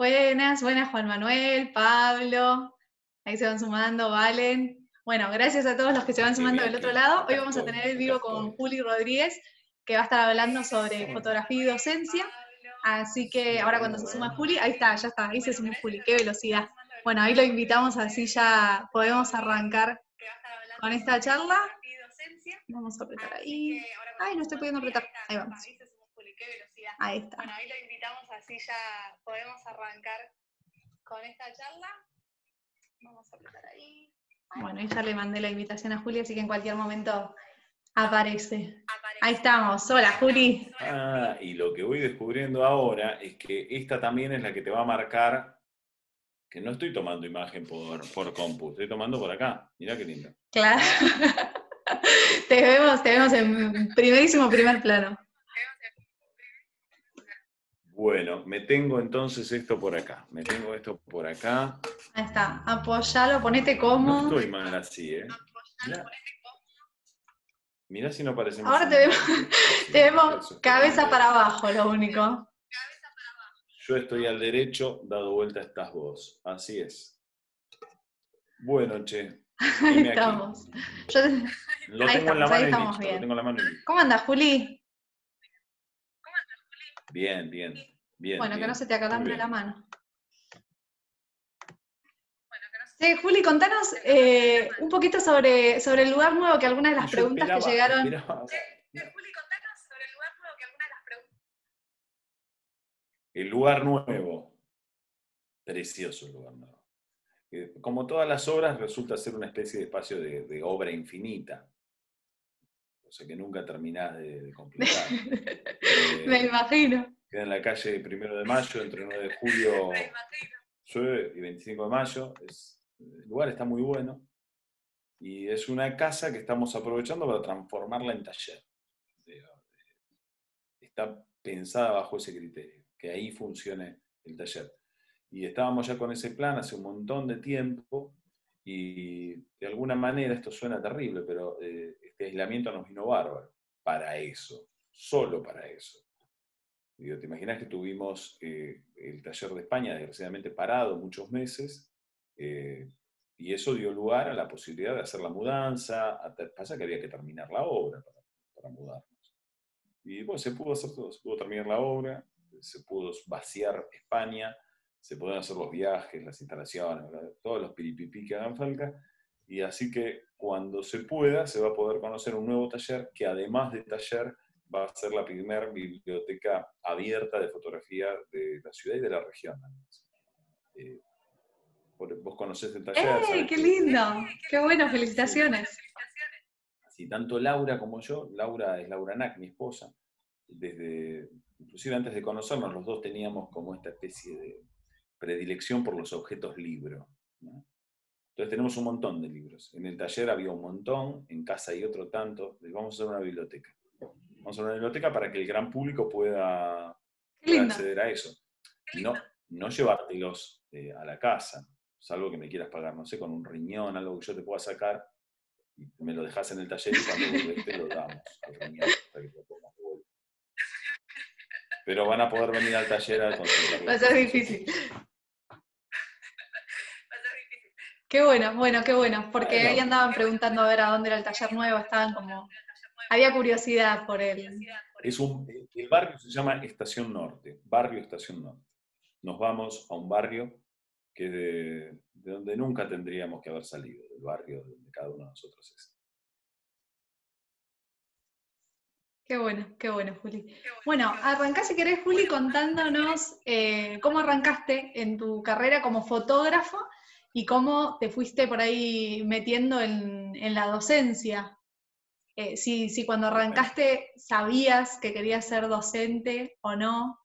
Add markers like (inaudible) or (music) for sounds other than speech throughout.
Buenas, buenas Juan Manuel, Pablo. Ahí se van sumando, Valen. Bueno, gracias a todos los que se van sumando del otro lado. Hoy vamos a tener el vivo con Juli Rodríguez, que va a estar hablando sobre fotografía y docencia. Así que ahora cuando se suma Juli, ahí está, ya está, ahí se sumó Juli, qué velocidad. Bueno, ahí lo invitamos, así ya podemos arrancar con esta charla. Vamos a apretar ahí. Ay, no estoy pudiendo apretar. Ahí vamos. Ahí está. Bueno, ahí lo invitamos, así ya podemos arrancar con esta charla. Vamos a apretar ahí. Bueno, ya le mandé la invitación a Juli, así que en cualquier momento aparece. Ahí estamos. Hola, Juli. Ah, y lo que voy descubriendo ahora es que esta también es la que te va a marcar que no estoy tomando imagen por, por compu, estoy tomando por acá. Mirá qué lindo. Claro. (laughs) te vemos, te vemos en primerísimo primer plano. Bueno, me tengo entonces esto por acá. Me tengo esto por acá. Ahí está. Apoyalo, ponete cómodo. No estoy mal así, ¿eh? Mirá, si no parece Ahora te vemos, (laughs) te vemos cabeza para abajo, lo único. Yo estoy al derecho, dado vuelta estás vos. Así es. Bueno, che. (laughs) Ahí estamos. Lo tengo en la mano y listo, bien. Lo tengo en la mano ¿Cómo andas, Juli? Bien, bien, bien. Bueno, que no se te acalambre la mano. Sí, Juli, contanos eh, un poquito sobre, sobre el lugar nuevo, que algunas de las preguntas que llegaron. Juli, contanos sobre el lugar nuevo, que algunas de las preguntas. El lugar nuevo. Precioso el lugar nuevo. Eh, como todas las obras, resulta ser una especie de espacio de, obra infinita. O sea que nunca terminás de, completar. (laughs) Me imagino. Queda en la calle Primero de Mayo, entre 9 de julio (laughs) y 25 de mayo. Es, el lugar está muy bueno. Y es una casa que estamos aprovechando para transformarla en taller. Está pensada bajo ese criterio, que ahí funcione el taller. Y estábamos ya con ese plan hace un montón de tiempo y de alguna manera, esto suena terrible, pero eh, este aislamiento nos vino bárbaro para eso, solo para eso. ¿te imaginas que tuvimos eh, el taller de España desgraciadamente parado muchos meses? Eh, y eso dio lugar a la posibilidad de hacer la mudanza. Pasa que había que terminar la obra para, para mudarnos. Y bueno, se pudo hacer todo. Se pudo terminar la obra, se pudo vaciar España, se pueden hacer los viajes, las instalaciones, todos los piripipí que hagan falta. Y así que cuando se pueda, se va a poder conocer un nuevo taller que además de taller va a ser la primera biblioteca abierta de fotografía de la ciudad y de la región. Eh, vos conocés el taller. ¡Eh, qué lindo! ¡Qué bueno! ¡Felicitaciones! Sí, tanto Laura como yo, Laura es Laura Nack, mi esposa, desde, inclusive antes de conocernos, los dos teníamos como esta especie de predilección por los objetos libro. Entonces tenemos un montón de libros. En el taller había un montón, en casa hay otro tanto. Vamos a hacer una biblioteca. Vamos a hacer una biblioteca para que el gran público pueda, acceder a eso. No, no llevártelos eh, a la casa, salvo que me quieras pagar, no sé, con un riñón, algo que yo te pueda sacar, y me lo dejas en el taller y cuando volvés te lo damos al riñón para que lo Pero van a poder venir al taller a consultar. Va a ser difícil. Qué bueno, bueno, qué bueno, porque ahí andaban preguntando a ver a dónde era el taller nuevo, estaban como, había curiosidad por él. Es un, el barrio se llama Estación Norte, Barrio Estación Norte. Nos vamos a un barrio que de, donde nunca tendríamos que haber salido, del barrio donde cada uno de nosotros es. Qué bueno, qué bueno, Juli. Bueno, arrancá si querés, Juli, contándonos eh, cómo arrancaste en tu carrera como fotógrafo y cómo te fuiste por ahí metiendo en, la docencia. Eh, si, si, cuando arrancaste sabías que querías ser docente o no.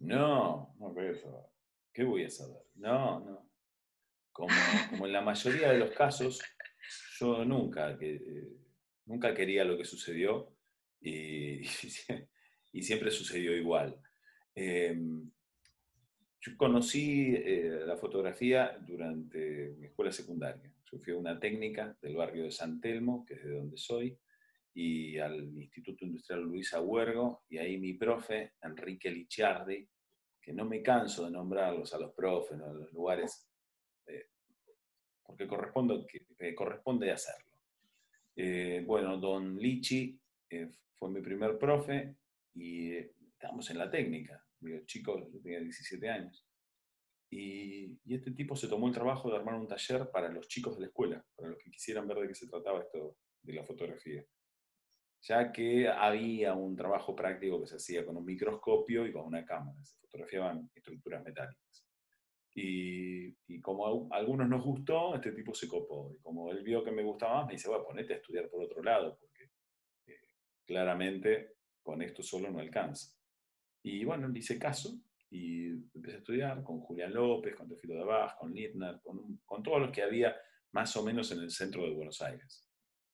No, no eso. ¿Qué voy a saber? No, no. Como, en la mayoría de los casos, yo nunca, eh, nunca quería lo que sucedió y, (laughs) y siempre sucedió igual. Em, yo conocí eh, la fotografía durante mi escuela secundaria. Yo fui a una técnica del barrio de San Telmo, que es de donde soy, y al Instituto Industrial Luisa Huergo, y ahí mi profe, Enrique Licciardi, que no me canso de nombrarlos a los profes, a los lugares, eh, porque corresponde, que, corresponde hacerlo. Eh, bueno, don Lichi eh, fue mi primer profe y estábamos en la técnica. Digo, chico, yo tenía 17 años. Y, y, este tipo se tomó el trabajo de armar un taller para los chicos de la escuela, para los que quisieran ver de qué se trataba esto de la fotografía ya que había un trabajo práctico que se hacía con un microscopio y con una cámara, se fotografiaban estructuras metálicas. Y, como a algunos nos gustó, este tipo se copó. Y como él vio que me gustaba más, me dice, bueno, ponete a estudiar por otro lado, porque eh, claramente con esto solo no alcanza. Y bueno, le hice caso y empecé a estudiar con Julián López, con Tefilo de Abad, con Littner, con, con todos los que había más o menos en el centro de Buenos Aires,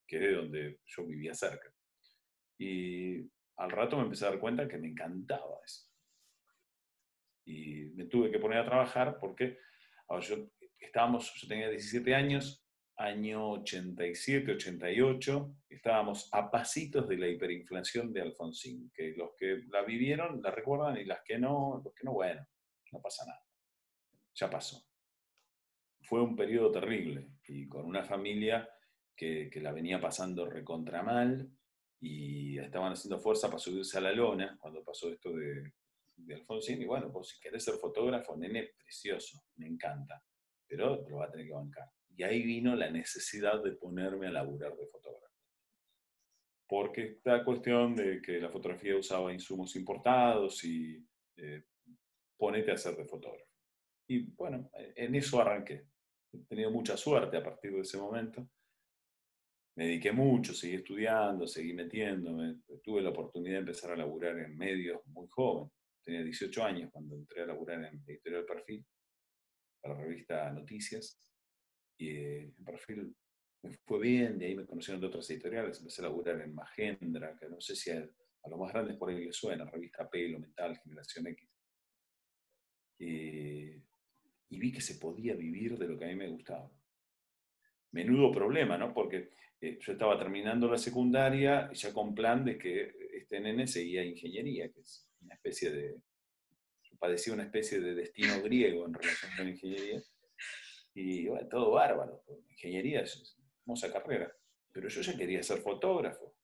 que es de donde yo vivía cerca. Y al rato me empecé a dar cuenta que me encantaba eso. Y me tuve que poner a trabajar porque yo, estábamos, yo tenía 17 años, año 87, 88, estábamos a pasitos de la hiperinflación de Alfonsín, que los que la vivieron la recuerdan y las que no, los que no, bueno, no pasa nada. Ya pasó. Fue un periodo terrible y con una familia que, la venía pasando recontra mal, y estaban haciendo fuerza para subirse a la lona cuando pasó esto de, Alfonsín. Y bueno, pues si querés ser fotógrafo, nene, precioso, me encanta, pero lo va a tener que bancar. Y ahí vino la necesidad de ponerme a laburar de fotógrafo. Porque esta cuestión de que la fotografía usaba insumos importados y eh, ponete a ser de fotógrafo. Y bueno, en eso arranqué. He tenido mucha suerte a partir de ese momento me dediqué mucho, seguí estudiando, seguí metiéndome. Tuve la oportunidad de empezar a laburar en medios muy joven. Tenía 18 años cuando entré a laburar en Editorial Perfil, para la revista Noticias. Y eh, en Perfil me fue bien, de ahí me conocieron de otras editoriales. Empecé a laburar en Magendra, que no sé si a, a los más grandes por ahí les suena, revista Pelo, Mental, Generación X. y vi que se podía vivir de lo que a mí me gustaba. Menudo problema, ¿no? Porque eh, yo estaba terminando la secundaria ya con plan de que este nene seguía ingeniería, que es una especie de, yo padecía una especie de destino griego en relación con la ingeniería. Y bueno, todo bárbaro, ingeniería es una hermosa carrera. Pero yo ya quería ser fotógrafo.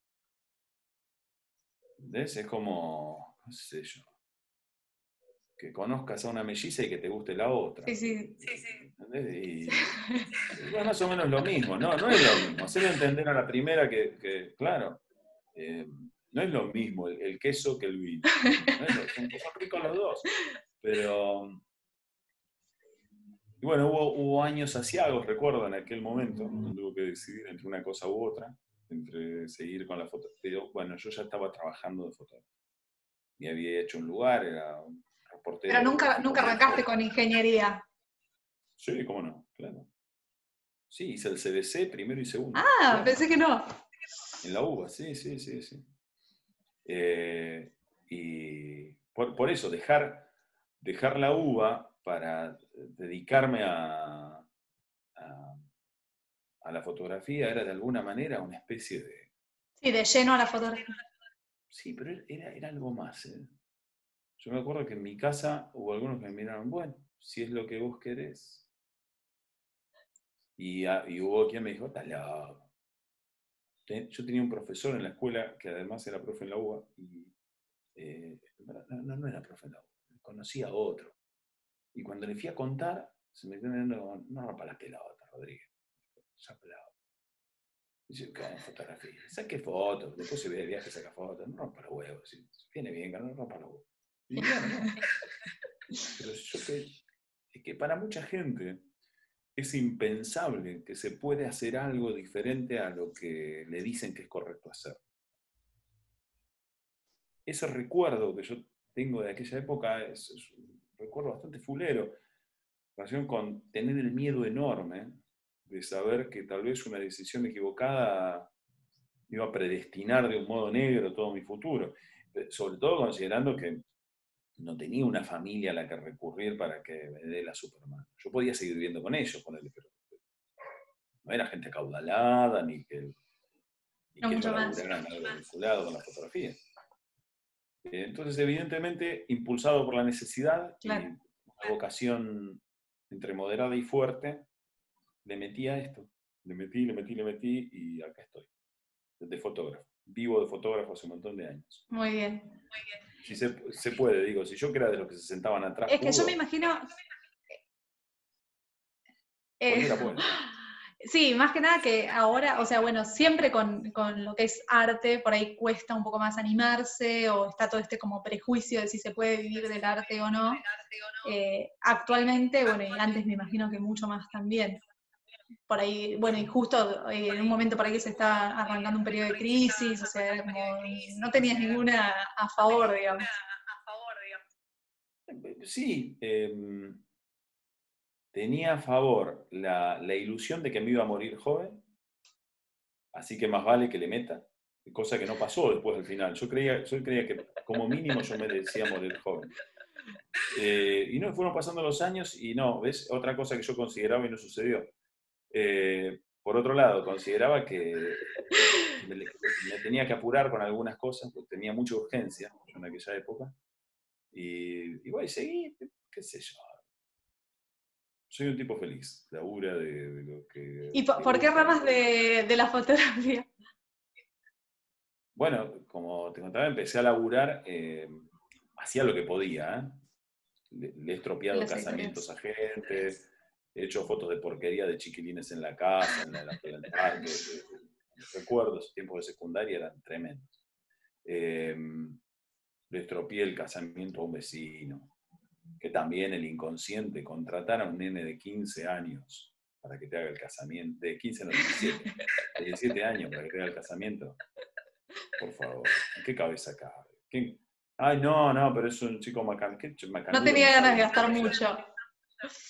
¿Ves? Es como, no sé yo, que conozcas a una melliza y que te guste la otra. Sí, sí, sí. sí. Y, es más o menos lo mismo, ¿no? No es lo mismo. Hacer entender a la primera que, claro, eh, no es lo mismo el, queso que el vino. son, ricos los dos. Pero. Y bueno, hubo, hubo años asiagos, recuerdo, en aquel momento, donde tuve que decidir entre una cosa u otra, entre seguir con la foto. Pero bueno, yo ya estaba trabajando de fotógrafo. Me había hecho un lugar, era un reportero. Pero nunca, nunca arrancaste con ingeniería. Sí, cómo no, claro. Sí, hice el CDC primero y segundo. Ah, pensé que no. En la UBA, sí, sí, sí, sí. Eh, y por, eso, dejar, dejar la UBA para dedicarme a, a, la fotografía era de alguna manera una especie de... Sí, de lleno a la fotografía. Sí, pero era, era algo más. ¿eh? Yo me acuerdo que en mi casa hubo algunos que me miraron, bueno, si es lo que vos querés, y, hubo quien me dijo, está loco. Yo tenía un profesor en la escuela que además era profe en la UBA y eh, no, no, era profe en la UBA, conocía a otro. Y cuando le fui a contar, se me dijo, no, no rompa las pelotas, Rodríguez. Se aplaudo. Dice, ¿qué fotografía? Saque fotos, después se ve de viaje, saca fotos, no rompa los huevos. Si viene bien, no rompa los huevos. Y (laughs) Pero yo que, es que para mucha gente es impensable que se puede hacer algo diferente a lo que le dicen que es correcto hacer. Ese recuerdo que yo tengo de aquella época es, un recuerdo bastante fulero, en relación con tener el miedo enorme de saber que tal vez una decisión equivocada iba a predestinar de un modo negro todo mi futuro, sobre todo considerando que no tenía una familia a la que recurrir para que me dé la Superman. Yo podía seguir viviendo con ellos, con él, pero no era gente caudalada, ni que, ni no, que mucho más. vinculado con la fotografía. Eh, entonces, evidentemente, impulsado por la necesidad y una vocación entre moderada y fuerte, le metí a esto. Le metí, le metí, le metí y acá estoy. De fotógrafo. Vivo de fotógrafo hace un montón de años. Muy bien. Si se, se puede, digo, si yo que era de los que se sentaban atrás. Es que yo me imagino. eh, era bueno. Sí, más que nada que ahora, o sea, bueno, siempre con, con lo que es arte, por ahí cuesta un poco más animarse o está todo este como prejuicio de si se puede vivir del arte o no. Eh, actualmente, bueno, y antes me imagino que mucho más también. Por ahí, bueno, y justo eh, en un momento por ahí que se estaba arrancando un periodo de crisis, o sea, no tenías ninguna a favor, digamos. a favor, digamos. Sí, em, tenía a favor la, ilusión de que me iba a morir joven, así que más vale que le meta, cosa que no pasó después del final. Yo creía, yo creía que como mínimo yo merecía morir joven. Eh, y no, fueron pasando los años y no, ¿ves? Otra cosa que yo consideraba y no sucedió. Eh, por otro lado, consideraba que me, me tenía que apurar con algunas cosas, porque tenía mucha urgencia en aquella época. Y, y bueno, seguí, qué sé yo. Soy un tipo feliz, labura de, de lo que... ¿Y por, qué ramas de, de la fotografía? Bueno, como te contaba, empecé a laburar, eh, hacía lo que podía. ¿eh? Le, le he estropeado casamientos a gente, he hecho fotos de porquería de chiquilines en la casa, en, la, en el parque. eh, Recuerdo esos tiempos de secundaria eran tremendos. Eh, le estropeé el casamiento a un vecino, que también el inconsciente contratar a un nene de 15 años para que te haga el casamiento, de 15 no, 17, (laughs) de 17 años para que te haga el casamiento. Por favor, ¿en qué cabeza cabe? ¿Quién? Ay, no, no, pero es un chico macan. ¿qué No tenía ganas de gastar mucho.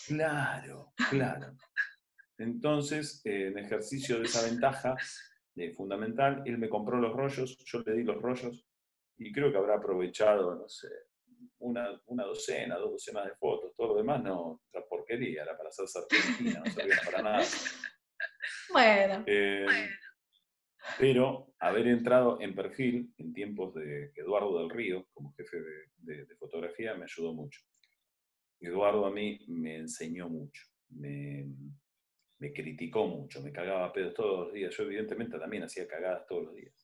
Claro, claro. Entonces, eh, en ejercicio de esa ventaja eh, fundamental, él me compró los rollos, yo le di los rollos y creo que habrá aprovechado, no sé, una, una docena, dos docenas de fotos. Todo lo demás no, otra porquería, era para hacerse argentina, no servía para nada. (laughs) Bueno, Eh, pero haber entrado en perfil en tiempos de Eduardo del Río, como jefe de, de- de fotografía, me ayudó mucho. Eduardo a mí me enseñó mucho, me, me criticó mucho, me cagaba a pedos todos los días. Yo evidentemente también hacía cagadas todos los días.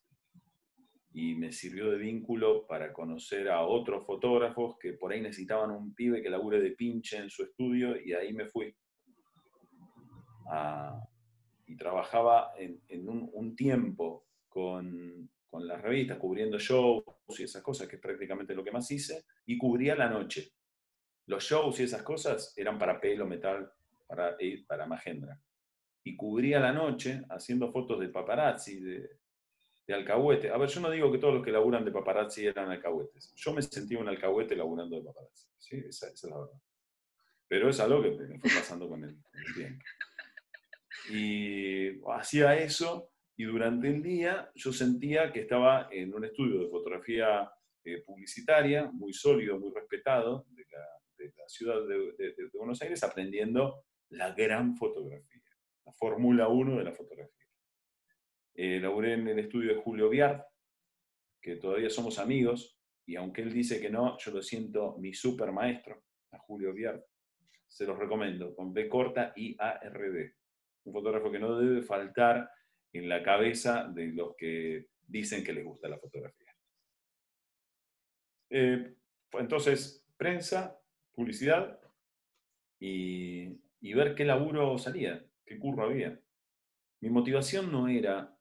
Y me sirvió de vínculo para conocer a otros fotógrafos que por ahí necesitaban un pibe que labure de pinche en su estudio y ahí me fui. a- y trabajaba en, un, tiempo con, con las revistas, cubriendo shows y esas cosas, que es prácticamente lo que más hice, y cubría la noche. Los shows y esas cosas eran para pelo, metal, para, y para Magendra. Y cubría la noche haciendo fotos de paparazzi, de, de alcahuete. A ver, yo no digo que todos los que laburan de paparazzi eran alcahuetes. Yo me sentía un alcahuete laburando de paparazzi. ¿sí? Esa, es la verdad. Pero es algo que me fue pasando con el, el tiempo. Y hacía eso y durante el día yo sentía que estaba en un estudio de fotografía eh, publicitaria, muy sólido, muy respetado, de la, ciudad de, de- de Buenos Aires, aprendiendo la gran fotografía, la Fórmula 1 de la fotografía. Eh, laburé en el estudio de Julio Viard, que todavía somos amigos, y aunque él dice que no, yo lo siento mi super maestro, a Julio Viard. Se los recomiendo, con B corta y ARD. Un fotógrafo que no debe faltar en la cabeza de los que dicen que les gusta la fotografía. Eh, entonces, prensa, publicidad y, y ver qué laburo salía, qué curro había. Mi motivación no era,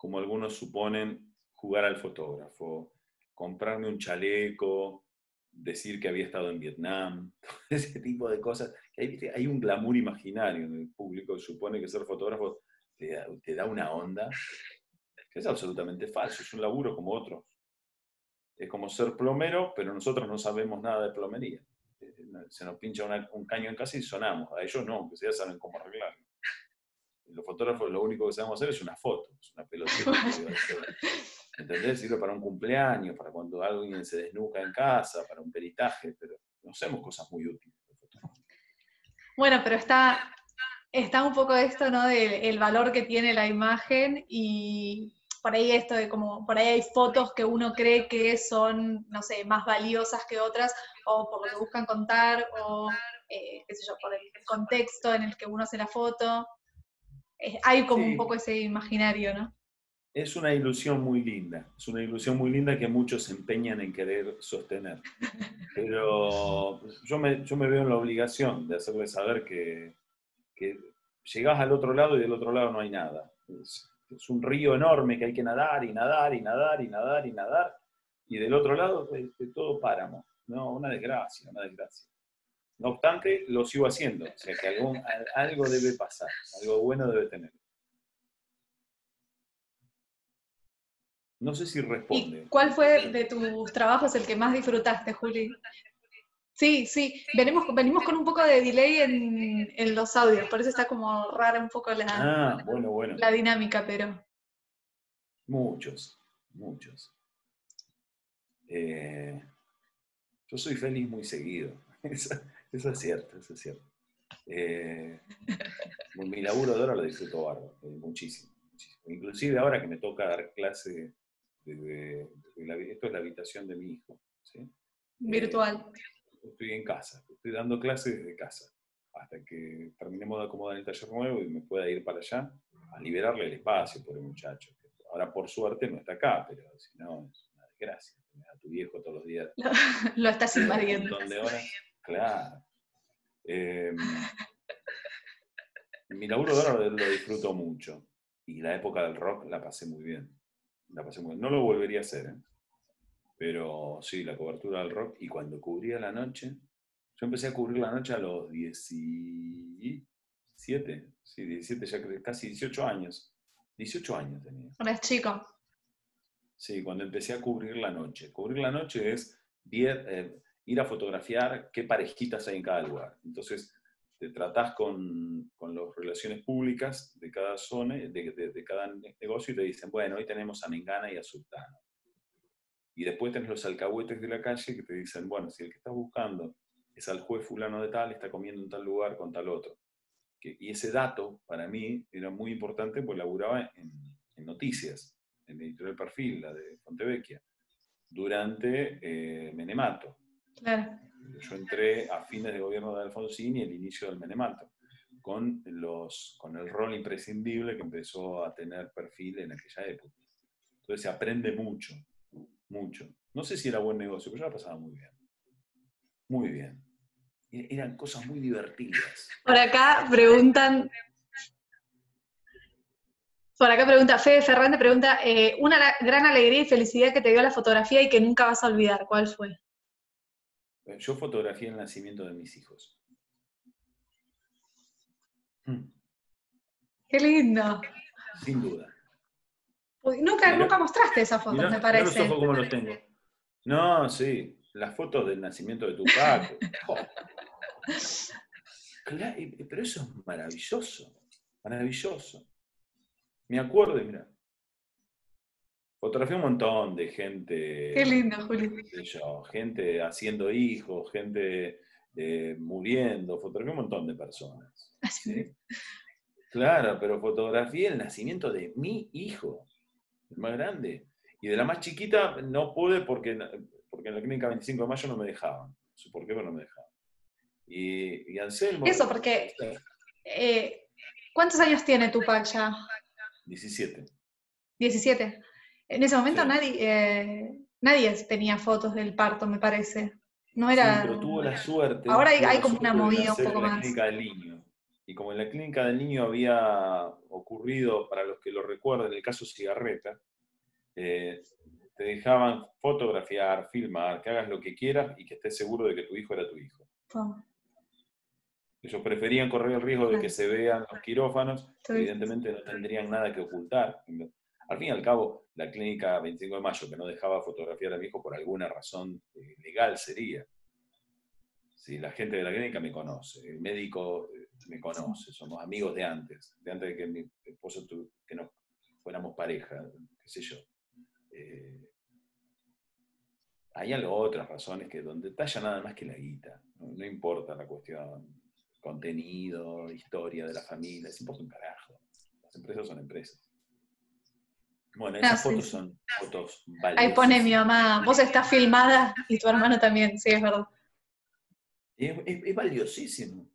como algunos suponen, jugar al fotógrafo, comprarme un chaleco, decir que había estado en Vietnam, (laughs) ese tipo de cosas. Hay, un glamour imaginario en el público que supone que ser fotógrafo te da, una onda que es absolutamente falso, es un laburo como otro. Es como ser plomero, pero nosotros no sabemos nada de plomería. Eh, Se nos pincha un caño en casa y sonamos. A ellos no, que ya saben cómo arreglarlo. Los fotógrafos lo único que sabemos hacer es una foto, es una pelotita. (laughs) ¿Entendés? Sirve para un cumpleaños, para cuando alguien se desnuca en casa, para un peritaje, pero no hacemos cosas muy útiles. bueno, pero está, está un poco esto, ¿no? Del el valor que tiene la imagen y, por ahí esto de como, por ahí hay fotos que uno cree que son, no sé, más valiosas que otras, o por lo que buscan contar, o eh, qué sé yo, por el contexto en el que uno hace la foto. Hay como un poco ese imaginario, ¿no? Es una ilusión muy linda, es una ilusión muy linda que muchos se empeñan en querer sostener. (laughs) Pero yo me, yo me veo en la obligación de hacerles saber que, que llegás al otro lado y del otro lado no hay nada. Es, un río enorme que hay que nadar y nadar y nadar y nadar y nadar. Y del otro lado es, todo páramo. No, una desgracia, una desgracia. No obstante, lo sigo haciendo. O sea que algo, algo debe pasar, algo bueno debe tener. No sé si responde. ¿Cuál fue de tus trabajos el que más disfrutaste, Juli? Sí, sí, venimos, venimos con un poco de delay en, los audios, por eso está como rara un poco la, ah, bueno, bueno. la dinámica, pero... Muchos, muchos. Eh, yo soy feliz muy seguido, (laughs) eso, es cierto, eso es cierto. Eh, (laughs) mi laburo de ahora lo disfruto barro, eh, muchísimo, muchísimo. Inclusive ahora que me toca dar clase esto es la habitación de mi hijo. Virtual. Eh, estoy en casa, estoy dando clases desde casa, hasta que terminemos de acomodar el taller nuevo y me pueda ir para allá a liberarle el espacio por el muchacho. Ahora, por suerte, no está acá, pero si no, es una desgracia. a tu viejo todos los días. (laughs) Lo, estás invadiendo. Claro. Em, mi laburo de ahora lo disfruto mucho. Y la época del rock la pasé muy bien. No lo volvería a hacer, ¿eh? pero sí, la cobertura del rock. Y cuando cubría la noche, yo empecé a cubrir la noche a los 17, sí, 17, ya casi 18 años. 18 años tenía. Eres chico. Sí, cuando empecé a cubrir la noche. Cubrir la noche es eh, ir a fotografiar qué parejitas hay en cada lugar. Entonces, te tratás con, con las relaciones públicas de cada zona, de, cada negocio y te dicen, bueno, hoy tenemos a Mengana y a Sultano. Y después tenés los alcahuetes de la calle que te dicen, bueno, si el que estás buscando es al juez fulano de tal, está comiendo en tal lugar con tal otro. y ese dato para mí era muy importante porque laburaba en, en noticias, en Editorial Perfil, la de Fontevecchia, durante eh, Menemato. Claro yo entré a fines de gobierno de Alfonsín y el inicio del Menemato, con, los, con el rol imprescindible que empezó a tener perfil en aquella época. Entonces se aprende mucho, mucho. No sé si era buen negocio, pero yo la pasaba muy bien. Muy bien. Eran cosas muy divertidas. Por acá preguntan, por acá pregunta, Fede Ferrante pregunta, eh, una gran alegría y felicidad que te dio la fotografía y que nunca vas a olvidar, ¿cuál fue? Yo fotografié el nacimiento de mis hijos. Hmm. Qué lindo. Sin duda. nunca, nunca mostraste esas fotos, me parece. los ojos los tengo. No, sí. Las fotos del nacimiento de tu padre. (laughs) pero eso es maravilloso. Maravilloso. Me acuerdo, mira, Fotografié un montón de gente. Qué lindo, Juli. gente haciendo hijos, gente eh, muriendo, fotografié un montón de personas. (laughs) ¿sí? Claro, pero fotografié el nacimiento de mi hijo, el más grande. Y de la más chiquita no pude porque, porque en la clínica 25 de mayo no me dejaban. No sé por qué, pero no me dejaban. Y, y Anselmo. Eso, porque. Eh, ¿Cuántos años tiene tu ya? 17. 17. En ese momento nadie, eh, nadie tenía fotos del parto, me parece. No era. pero tuvo la suerte. Ahora hay, como una movida un poco más. Clínica del niño. Y como en la clínica del niño había ocurrido, para los que lo recuerdan, el caso Cigarreta, eh, te dejaban fotografiar, filmar, que hagas lo que quieras y que estés seguro de que tu hijo era tu hijo. Ellos preferían correr el riesgo de que se vean los quirófanos, evidentemente no tendrían nada que ocultar. Al fin y al cabo, la clínica 25 de mayo que no dejaba fotografiar a mi hijo por alguna razón eh, legal sería. Si la gente de la clínica me conoce, el médico eh, me conoce, somos amigos de antes, de antes de que mi esposo que nos fuéramos pareja, qué sé yo. Eh, hay algo, otras razones que donde talla nada más que la guita, no, importa la cuestión, contenido, historia de la familia, es importa un carajo. Las empresas son empresas. Bueno, Ah, esas sí, fotos sí. son fotos Ahí pone mi mamá, vos estás filmada y tu hermano también, sí, es verdad. Es, es- es valiosísimo.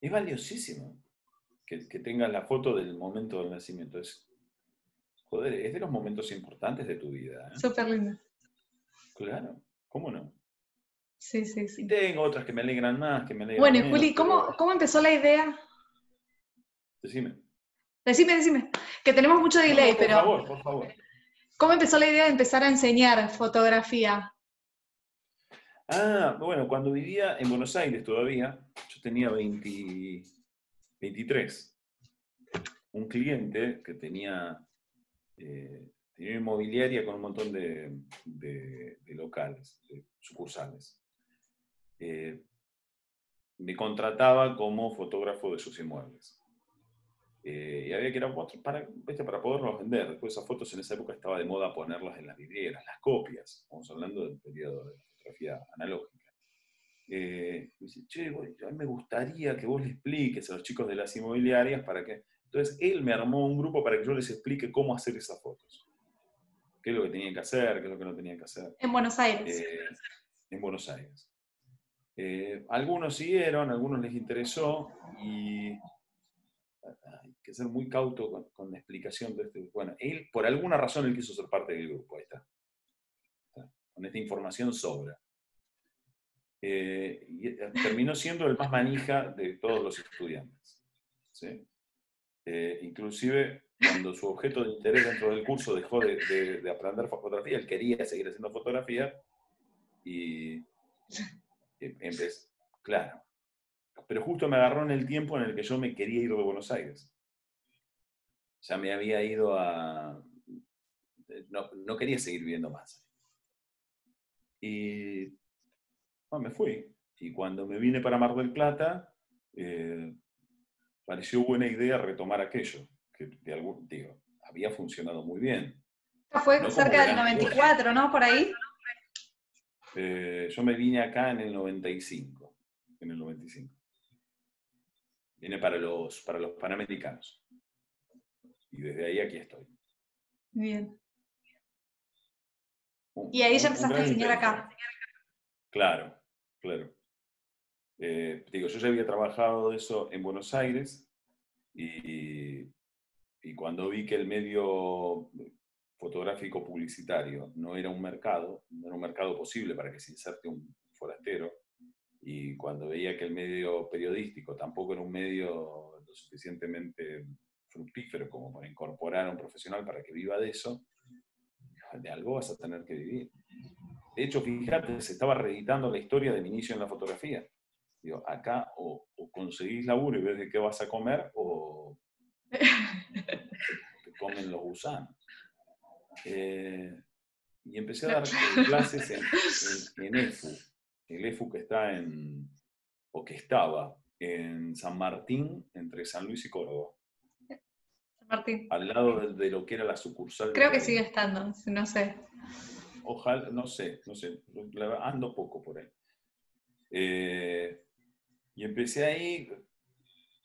Es valiosísimo que, que tengas la foto del momento del nacimiento. Es, joder, es de los momentos importantes de tu vida. ¿eh? Súper lindo. Claro, ¿cómo no? Sí, sí, Y sí. tengo otras que me alegran más, que me alegran Bueno, y menos, Juli, ¿cómo, pero- ¿cómo empezó la idea? Decime. Decime, decime, que tenemos mucho delay, no, por pero favor, por favor. ¿cómo empezó la idea de empezar a enseñar fotografía? Ah, bueno, cuando vivía en Buenos Aires todavía, yo tenía 20 23. Un cliente que tenía, eh, tenía una inmobiliaria con un montón de, de- de locales, de sucursales. Eh, me contrataba como fotógrafo de sus inmuebles. Eh, y había que ir a otro- para, ¿viste? para poderlos vender. Después esas fotos en esa época estaba de moda ponerlas en las vidrieras, las copias. Estamos hablando del periodo de la fotografía analógica. Eh, me dice, che, vos- a mí me gustaría que vos le expliques a los chicos de las inmobiliarias para que... Entonces él me armó un grupo para que yo les explique cómo hacer esas fotos. Qué es lo que tenían que hacer, qué es lo que no tenían que hacer. En Buenos Aires. Eh, en Buenos Aires. Eh, algunos siguieron, algunos les interesó y que ser muy cauto con, con la explicación de este. Bueno, él, por alguna razón, él quiso ser parte del grupo, ahí está. Con esta información sobra. Eh, y eh, terminó siendo el más manija de todos los estudiantes. ¿sí? Eh, inclusive, cuando su objeto de interés dentro del curso dejó de, de- de aprender fotografía, él quería seguir haciendo fotografía y em- empecé, claro. Pero justo me agarró en el tiempo en el que yo me quería ir de Buenos Aires. Ya me había ido a... No, no quería seguir viviendo más. Y bueno, me fui. Y cuando me vine para Mar del Plata, eh, pareció buena idea retomar aquello, que de algún, digo, había funcionado muy bien. Fue no cerca del gran 94, ¿no? Por ahí. Eh, yo me vine acá en el 95. En el 95. Vine para los, para los Panamericanos. Y desde ahí aquí estoy. Bien. Un- Y ahí ya empezaste a enseñar acá. Claro, claro. Eh, digo, yo ya había trabajado de eso en Buenos Aires y, y cuando vi que el medio fotográfico publicitario no era un mercado, no era un mercado posible para que se inserte un forastero, y cuando veía que el medio periodístico tampoco era un medio lo suficientemente fructífero como para incorporar a un profesional para que viva de eso, de algo vas a tener que vivir. De hecho, fíjate, se estaba reeditando la historia de mi inicio en la fotografía. Digo, acá o, o conseguís laburo y ves de qué vas a comer o te comen los gusanos. Eh, y empecé a dar (laughs) clases en, en- en EFU, el EFU que está en, o que estaba en San Martín, entre San Luis y Córdoba, Martín. al lado de, de lo que era la sucursal. Creo que sigue estando, no sé. Ojalá, no sé, no sé, ando poco por ahí. Eh, y empecé ahí,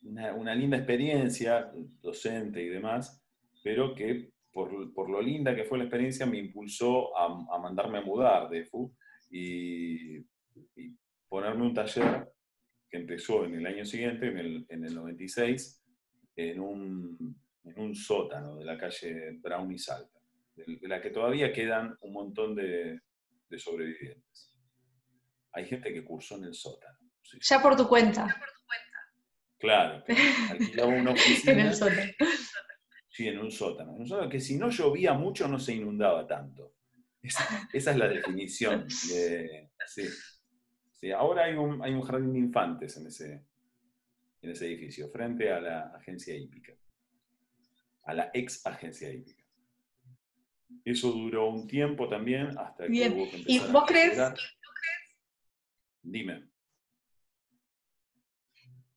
una, una linda experiencia, docente y demás, pero que por, por lo linda que fue la experiencia me impulsó a, a mandarme a mudar de FU y, y ponerme un taller que empezó en el año siguiente, en el, en el 96, en un, en un sótano de la calle Brown y Salta, de la que todavía quedan un montón de, de sobrevivientes. Hay gente que cursó en el sótano. sí. Ya por tu cuenta, Claro, alquilaba una (laughs) en oficina. el sótano. Sí, en un sótano. En un sótano que si no llovía mucho no se inundaba tanto. Esa, esa es la definición. De, sí. Sí, ahora hay un, hay un jardín de infantes en ese, en ese edificio, frente a la agencia hípica. A la ex agencia hípica. Eso duró un tiempo también hasta que Bien. hubo que ¿Y vos crees- Dime.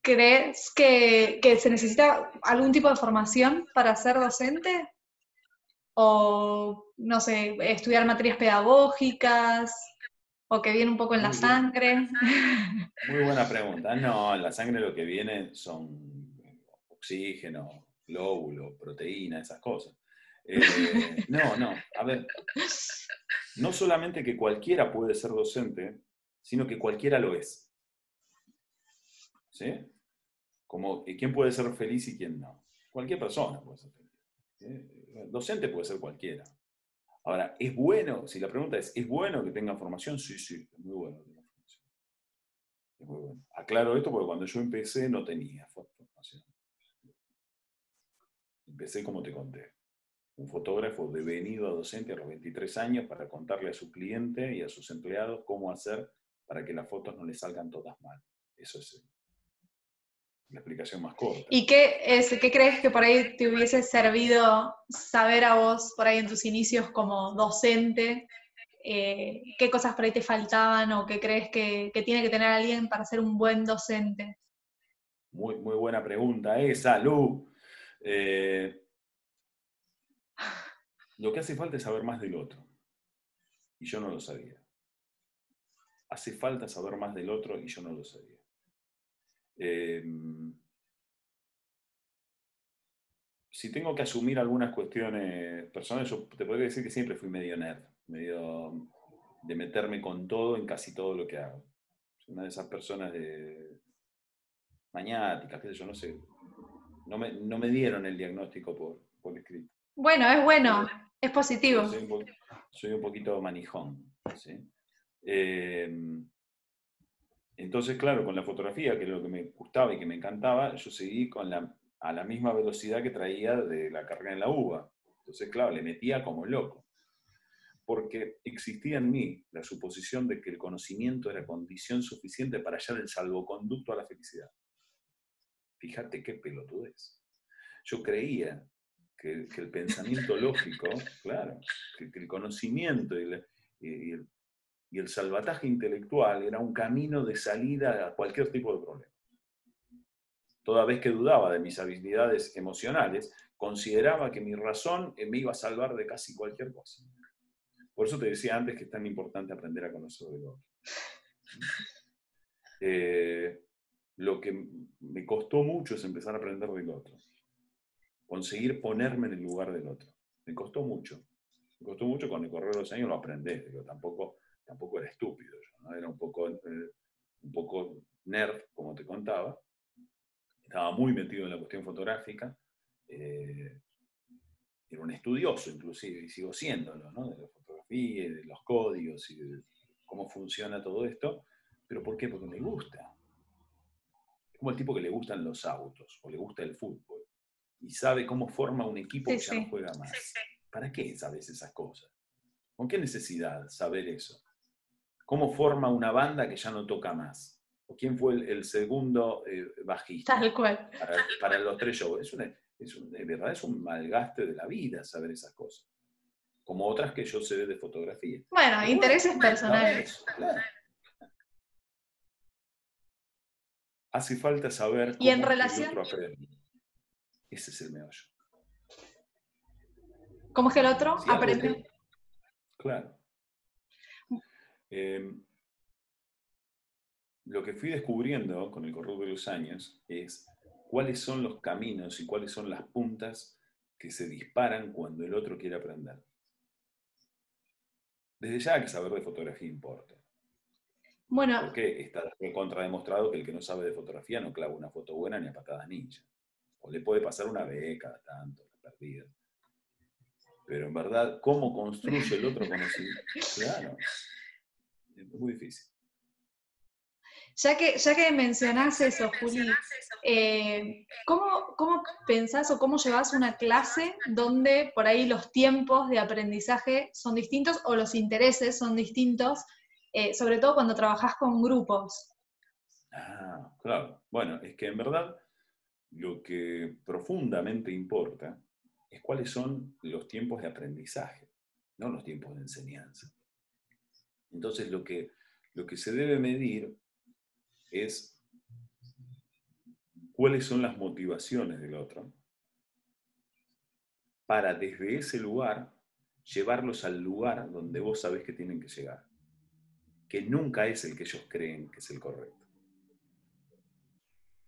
¿Crees que, que se necesita algún tipo de formación para ser docente? ¿O, no sé, estudiar materias pedagógicas? ¿O que viene un poco en la bien. sangre? Muy buena pregunta. No, en la sangre lo que viene son oxígeno, glóbulo, proteína, esas cosas. Eh, no, no, a ver, no solamente que cualquiera puede ser docente, sino que cualquiera lo es. ¿Sí? Como quién puede ser feliz y quién no. Cualquier persona puede ser feliz. Docente puede ser cualquiera. Ahora, ¿es bueno? Si la pregunta es, ¿es bueno que tenga formación? Sí, sí, es muy bueno que tenga formación. Es muy bueno. Aclaro esto porque cuando yo empecé no tenía. Empecé como te conté. Un fotógrafo devenido a docente a los 23 años para contarle a su cliente y a sus empleados cómo hacer para que las fotos no le salgan todas mal. Eso es la explicación más corta. ¿Y qué, es, qué crees que por ahí te hubiese servido saber a vos, por ahí en tus inicios como docente? Eh, ¿Qué cosas por ahí te faltaban o qué crees que, tiene que tener alguien para ser un buen docente? Muy, muy buena pregunta esa, Lu. Eh, lo que hace falta es saber más del otro. Y yo no lo sabía. Hace falta saber más del otro y yo no lo sabía. Em, si tengo que asumir algunas cuestiones personales, yo te podría decir que siempre fui medio nerd, medio de meterme con todo en casi todo lo que hago. Soy una de esas personas de qué sé yo, no sé. No me, no me dieron el diagnóstico por, por escrito. Bueno, es bueno, es positivo. Soy un, poquito manijón. ¿sí? Em, entonces, claro, con la fotografía, que es lo que me gustaba y que me encantaba, yo seguí con la, a la misma velocidad que traía de la carrera en la UBA. Entonces, claro, le metía como loco. Porque existía en mí la suposición de que el conocimiento era condición suficiente para hallar el salvoconducto a la felicidad. Fíjate qué pelotudez. Yo creía que, el pensamiento lógico, (laughs) claro, que, el conocimiento y, y el, y el salvataje intelectual era un camino de salida a cualquier tipo de problema. Toda vez que dudaba de mis habilidades emocionales, consideraba que mi razón me iba a salvar de casi cualquier cosa. Por eso te decía antes que es tan importante aprender a conocer del otro. (laughs) Eh, lo que me costó mucho es empezar a aprender del otro. Conseguir ponerme en el lugar del otro. Me costó mucho. Me costó mucho con el correr de los años lo aprendí. Pero tampoco tampoco era estúpido, ¿no? era un poco, eh, un poco nerd, como te contaba. Estaba muy metido en la cuestión fotográfica. Eh, era un estudioso, inclusive, y sigo siéndolo, ¿no? de la fotografía, de los códigos y cómo funciona todo esto. ¿Pero por qué? Porque me gusta. Es como el tipo que le gustan los autos o le gusta el fútbol y sabe cómo forma un equipo que ya no juega más. ¿Para qué sabes esas cosas? ¿Con qué necesidad saber eso? ¿Cómo forma una banda que ya no toca más? ¿O quién fue el, segundo eh, bajista? Tal cual. Para, los tres shows. Es, un, de verdad es un malgaste de la vida saber esas cosas. Como otras que yo sé de fotografía. Bueno, intereses personales. Hace falta saber cómo ¿Y en relación? el otro aprende. Ese es el meollo. ¿Cómo es que el otro aprende? Claro. Em, lo que fui descubriendo con el correr de los años es cuáles son los caminos y cuáles son las puntas que se disparan cuando el otro quiere aprender. Desde ya que saber de fotografía importa. Bueno. Porque está contrademostrado que el que no sabe de fotografía no clava una foto buena ni a patadas ninja. O le puede pasar una vez cada tanto, perdida. Pero en verdad, ¿cómo construye el otro conocimiento? Claro es muy difícil. Ya que, ya que mencionás eso, Juli, eh, ¿cómo, ¿cómo, pensás o cómo llevas una clase donde por ahí los tiempos de aprendizaje son distintos o los intereses son distintos, eh, sobre todo cuando trabajás con grupos? Ah, claro. Bueno, es que en verdad lo que profundamente importa es cuáles son los tiempos de aprendizaje, no los tiempos de enseñanza. Entonces lo que, lo que se debe medir es cuáles son las motivaciones del otro para desde ese lugar llevarlos al lugar donde vos sabés que tienen que llegar, que nunca es el que ellos creen que es el correcto.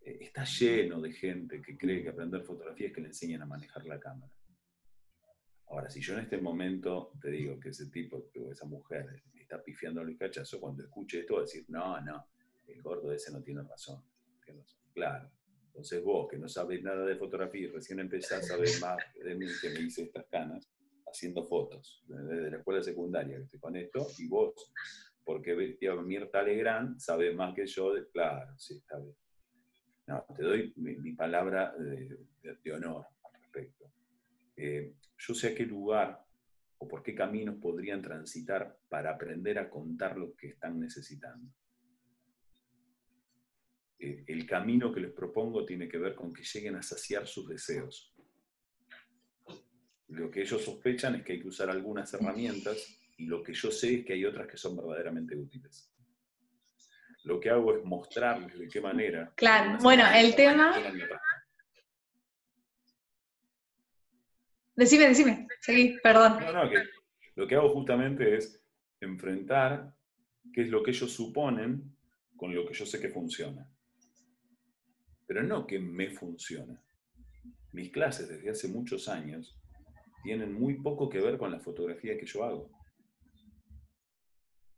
Eh, está lleno de gente que cree que aprender fotografía es que le enseñan a manejar la cámara. Ahora, si yo en este momento te digo que ese tipo, que esa mujer está pifiando a Luis Cachazo, cuando escuche esto va a decir, no, no, el gordo ese no tiene razón. Claro. Entonces vos, que no sabes nada de fotografía y recién empezás a ver más de mí que me hice estas canas, haciendo fotos, desde la escuela secundaria que estoy con esto, y vos, porque Mirta Legrand sabe más que yo, de, claro, sí, está bien. No, te doy mi, palabra de, honor al respecto. Eh, yo sé a qué lugar o por qué caminos podrían transitar para aprender a contar lo que están necesitando. Eh, el camino que les propongo tiene que ver con que lleguen a saciar sus deseos. Lo que ellos sospechan es que hay que usar algunas herramientas y lo que yo sé es que hay otras que son verdaderamente útiles. Lo que hago es mostrarles de qué manera. Claro, bueno, el tema... Decime, decime, seguí, perdón. No, no, que lo que hago justamente es enfrentar qué es lo que ellos suponen con lo que yo sé que funciona pero no que me funciona. Mis clases desde hace muchos años tienen muy poco que ver con la fotografía que yo hago.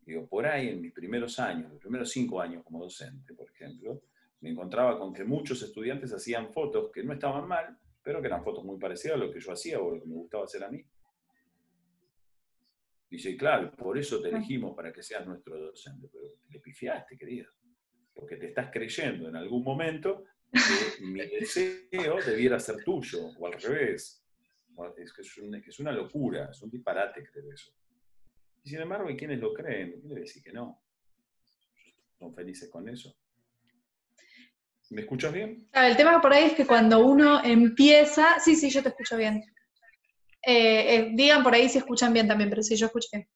Digo, por ahí en mis primeros años, los primeros cinco años como docente, por ejemplo, me encontraba con que muchos estudiantes hacían fotos que no estaban mal, pero que eran fotos muy parecidas a lo que yo hacía o lo que me gustaba hacer a mí. Dice, claro, por eso te elegimos para que seas nuestro docente, pero le pifiaste, querida, porque te estás creyendo en algún momento que mi (laughs) deseo debiera ser tuyo, o al revés. Es que es, una, locura, es un disparate creer eso. Y sin embargo, hay quienes lo creen, quiere decir que no. Son felices con eso. ¿Me escuchas bien? el tema por ahí es que cuando uno empieza, sí, sí, yo te escucho bien. Eh, eh, digan por ahí si escuchan bien también, pero sí, yo escucho bien.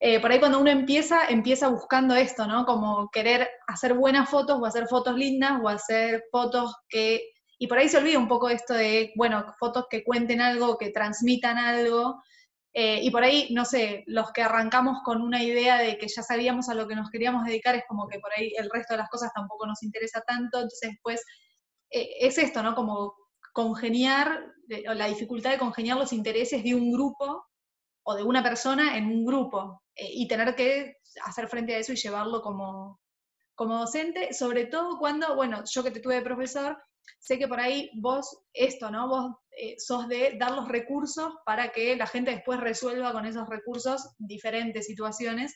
Eh, por ahí cuando uno empieza, empieza buscando esto, ¿no? Como querer hacer buenas fotos o hacer fotos lindas o hacer fotos que... Y por ahí se olvida un poco esto de, bueno, fotos que cuenten algo, que transmitan algo. Eh, y por ahí, no sé, los que arrancamos con una idea de que ya sabíamos a lo que nos queríamos dedicar, es como que por ahí el resto de las cosas tampoco nos interesa tanto. Entonces, después, eh, es esto, ¿no? Como congeniar, la dificultad de congeniar los intereses de un grupo o de una persona en un grupo eh, y tener que hacer frente a eso y llevarlo como, como docente, sobre todo cuando, bueno, yo que te tuve de profesor, sé que por ahí vos, esto, ¿no? Vos eh, sos de dar los recursos para que la gente después resuelva con esos recursos diferentes situaciones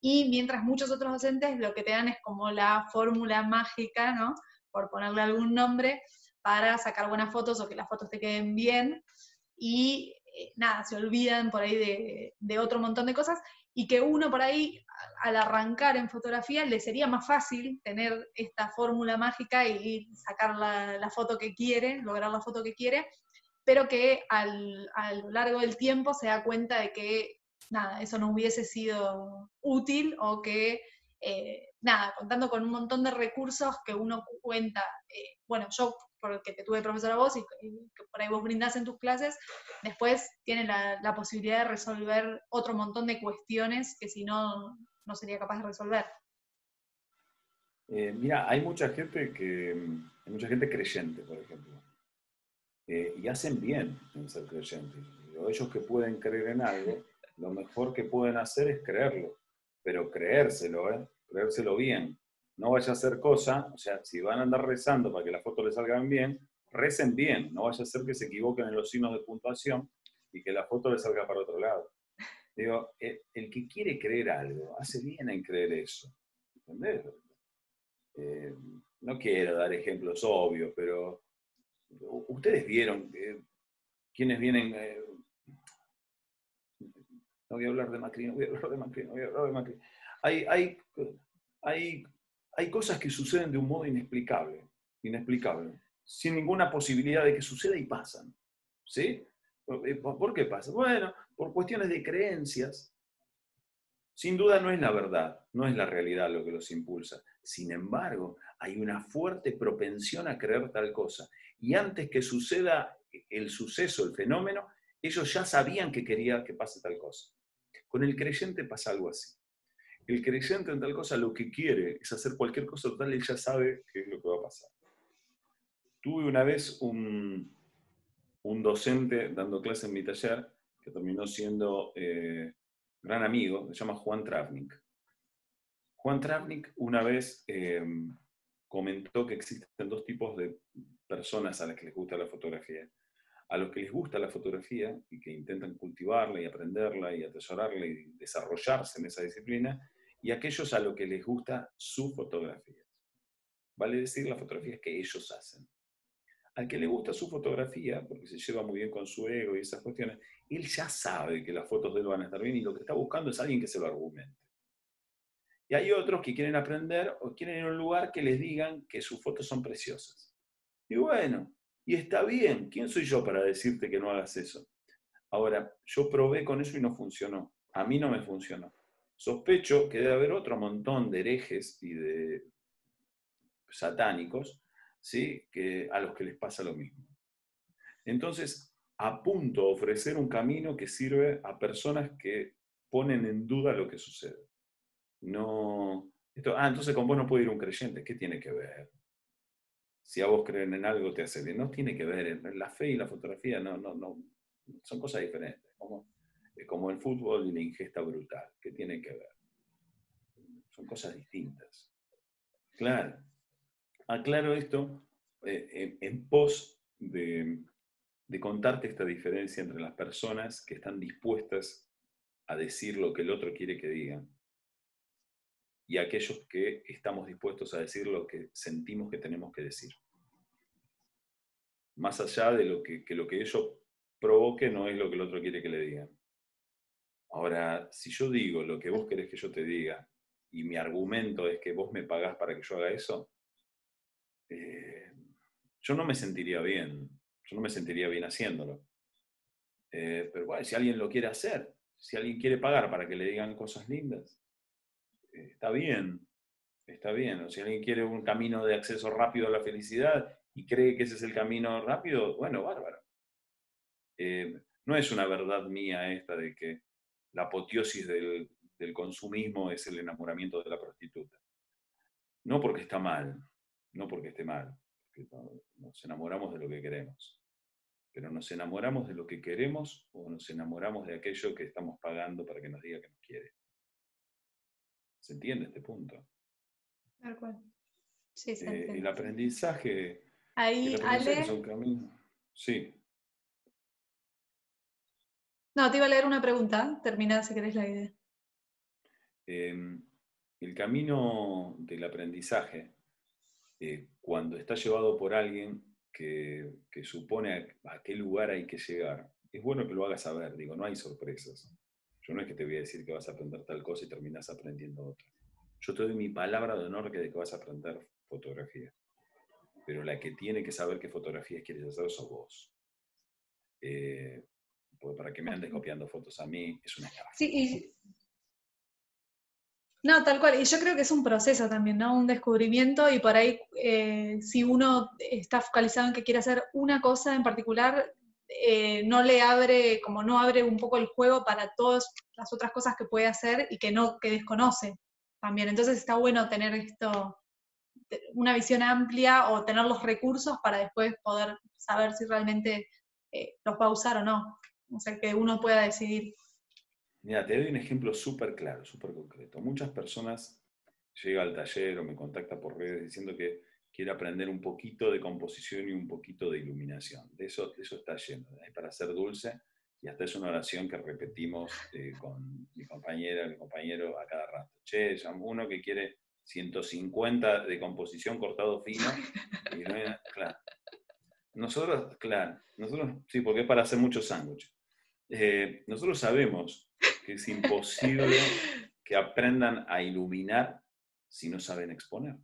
y mientras muchos otros docentes lo que te dan es como la fórmula mágica, ¿no? Por ponerle algún nombre, para sacar buenas fotos o que las fotos te queden bien. Y eh, nada, se olvidan por ahí de, otro montón de cosas y que uno por ahí, al arrancar en fotografía, le sería más fácil tener esta fórmula mágica y, sacar la, foto que quiere, lograr la foto que quiere, pero que al, a lo largo del tiempo se da cuenta de que, nada, eso no hubiese sido útil o que, eh, nada, contando con un montón de recursos que uno cuenta, eh, bueno, yo porque te tuve profesor a vos y, que por ahí vos brindás en tus clases, después tiene la, posibilidad de resolver otro montón de cuestiones que si no, no sería capaz de resolver. Eh, mira, hay mucha gente que, mucha gente creyente, por ejemplo, eh, y hacen bien en ser creyentes. Ellos que pueden creer en algo, lo mejor que pueden hacer es creerlo, pero creérselo, ¿eh? creérselo bien no vaya a hacer cosa, o sea, si van a andar rezando para que las fotos les salgan bien, recen bien, no vaya a ser que se equivoquen en los signos de puntuación y que la foto les salga para otro lado. Digo, el, que quiere creer algo, hace bien en creer eso. ¿Entendés? Eh, no quiero dar ejemplos obvios, pero ustedes vieron eh, quienes vienen... Eh, no voy a hablar de Macri, no voy a hablar de Macri, no voy a hablar de Macri. Hay, hay, hay hay cosas que suceden de un modo inexplicable, inexplicable, sin ninguna posibilidad de que suceda y pasan. ¿Sí? ¿Por qué pasa? Bueno, por cuestiones de creencias. Sin duda no es la verdad, no es la realidad lo que los impulsa. Sin embargo, hay una fuerte propensión a creer tal cosa. Y antes que suceda el suceso, el fenómeno, ellos ya sabían que quería que pase tal cosa. Con el creyente pasa algo así el creyente en tal cosa lo que quiere es hacer cualquier cosa total, él ya sabe qué es lo que va a pasar. Tuve una vez un, un docente dando clase en mi taller que terminó siendo eh, gran amigo, se llama Juan Travnik. Juan Travnik una vez eh, comentó que existen dos tipos de personas a las que les gusta la fotografía. A los que les gusta la fotografía y que intentan cultivarla y aprenderla y atesorarla y desarrollarse en esa disciplina, y aquellos a los que les gusta su fotografía. Vale decir, las fotografías que ellos hacen. Al que le gusta su fotografía, porque se lleva muy bien con su ego y esas cuestiones, él ya sabe que las fotos de él van a estar bien y lo que está buscando es alguien que se lo argumente. Y hay otros que quieren aprender o quieren ir a un lugar que les digan que sus fotos son preciosas. Y bueno, y está bien, ¿quién soy yo para decirte que no hagas eso? Ahora, yo probé con eso y no funcionó. A mí no me funcionó. Sospecho que debe haber otro montón de herejes y de satánicos, ¿sí? que, a los que les pasa lo mismo. Entonces, apunto a ofrecer un camino que sirve a personas que ponen en duda lo que sucede. No, ah, entonces con vos no puede ir un creyente. ¿Qué tiene que ver? Si a vos creen en algo te hace bien. No tiene que ver. La fe y la fotografía no, no, no, son cosas diferentes. Como el fútbol y la ingesta brutal. ¿Qué tiene que ver? Son cosas distintas. Claro. Aclaro esto eh, en, pos de, de contarte esta diferencia entre las personas que están dispuestas a decir lo que el otro quiere que digan y aquellos que estamos dispuestos a decir lo que sentimos que tenemos que decir. Más allá de lo que, lo que ello provoque, no es lo que el otro quiere que le digan. Ahora, si yo digo lo que vos querés que yo te diga y mi argumento es que vos me pagás para que yo haga eso, eh, yo no me sentiría bien, yo no me sentiría bien haciéndolo. Eh, pero bueno, si alguien lo quiere hacer, si alguien quiere pagar para que le digan cosas lindas, está bien, está bien. O si alguien quiere un camino de acceso rápido a la felicidad y cree que ese es el camino rápido, bueno, bárbaro. Eh, no es una verdad mía esta de que la apoteosis del, consumismo es el enamoramiento de la prostituta. No porque está mal, no porque esté mal, nos enamoramos de lo que queremos. Pero nos enamoramos de lo que queremos o nos enamoramos de aquello que estamos pagando para que nos diga que nos quiere. ¿Se entiende este punto? Tal cual. Sí, se eh, el aprendizaje, Ahí, el aprendizaje es un camino. Sí. No, te iba a leer una pregunta. Termina si querés la idea. Em, el camino del aprendizaje, eh, cuando está llevado por alguien que, supone a, qué lugar hay que llegar, es bueno que lo hagas saber, digo, no hay sorpresas. Yo no es que te voy a decir que vas a aprender tal cosa y terminas aprendiendo otra. Yo te doy mi palabra de honor que vas a aprender fotografía. Pero la que tiene que saber qué fotografías quieres hacer sos vos. Eh, porque para que me andes copiando fotos a mí es una estafa. Sí, y... No, tal cual. Y yo creo que es un proceso también, ¿no? Un descubrimiento y por ahí, eh, si uno está focalizado en que quiere hacer una cosa en particular, eh, no le abre, como no abre un poco el juego para todas las otras cosas que puede hacer y que no, que desconoce también. Entonces está bueno tener esto, una visión amplia o tener los recursos para después poder saber si realmente eh, los va a usar o no. O sea, que uno pueda decidir. Mira, te doy un ejemplo súper claro, súper concreto. Muchas personas llegan al taller o me contactan por redes diciendo que quiere aprender un poquito de composición y un poquito de iluminación. De eso, eso está lleno, para ser dulce. Y hasta es una oración que repetimos eh, con mi compañera, mi compañero a cada rato. Che, uno que quiere 150 de composición cortado fino. Y claro. Nosotros, claro, nosotros, sí, porque es para hacer muchos sándwiches. Eh, nosotros sabemos que es imposible (laughs) que aprendan a iluminar si no saben exponer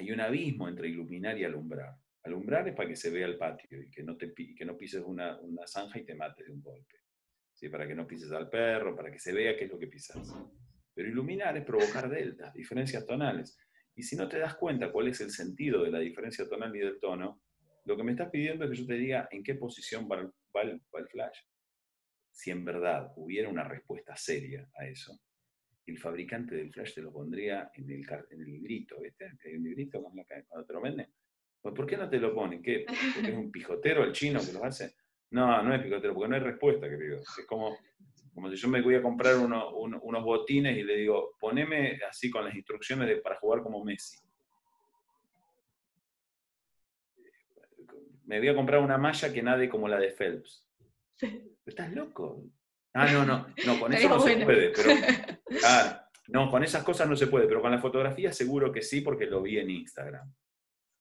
hay un abismo entre iluminar y alumbrar. Alumbrar es para que se vea el patio y que no, te, que no pises una, zanja y te mates de un golpe. ¿Sí? Para que no pises al perro, para que se vea qué es lo que pisas. Pero iluminar es provocar deltas, diferencias tonales. Y si no te das cuenta cuál es el sentido de la diferencia tonal y del tono, lo que me estás pidiendo es que yo te diga en qué posición va el flash. Si en verdad hubiera una respuesta seria a eso, el fabricante del flash te lo pondría en el, en el librito, ¿viste? Hay un librito cuando te lo venden. Pues, ¿Por qué no te lo ponen? ¿Qué? ¿Porque es un (laughs) pijotero el chino que lo hace? No, no es picotero, porque no hay respuesta, querido. Es como, como si yo me voy a comprar unos botines y le digo, poneme así con las instrucciones de, para jugar como Messi. Me voy a comprar una malla que nade como la de Phelps. ¿Estás loco? Ah, no, no, no, con (laughs) eso no se puede, pero. (laughs) Ah, no, con esas cosas no se puede, pero con la fotografía seguro que sí, porque lo vi en Instagram.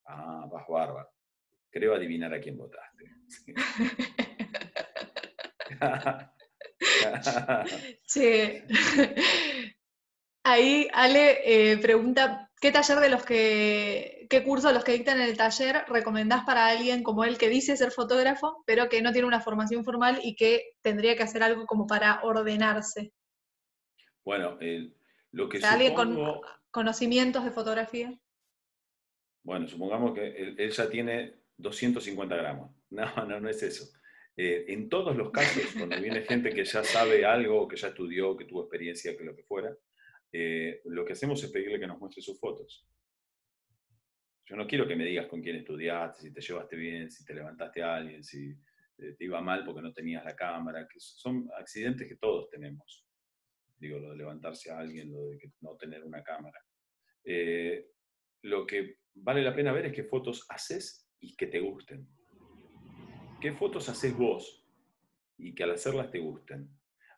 Ah, vas bárbaro. Creo adivinar a quién votaste. (laughs) Sí. Ahí Ale eh, pregunta, ¿qué taller de los que, qué curso de los que dictan en el taller recomendás para alguien como él que dice ser fotógrafo, pero que no tiene una formación formal y que tendría que hacer algo como para ordenarse? Bueno, lo que ¿Alguien con conocimientos de fotografía? Bueno, supongamos que él, ya tiene 250 gramos. (laughs) No, no, no es eso. Eh, en todos los casos, cuando viene gente que ya sabe algo, que ya estudió, que tuvo experiencia, que lo que fuera, eh, lo que hacemos es pedirle que nos muestre sus fotos. Yo no quiero que me digas con quién estudiaste, si te llevaste bien, si te levantaste a alguien, si eh, te iba mal porque no tenías la cámara, que son accidentes que todos tenemos. Digo, lo de levantarse a alguien, lo de no tener una cámara. lo que vale la pena ver es qué fotos haces y que te gusten. ¿Qué fotos haces vos y que al hacerlas te gusten?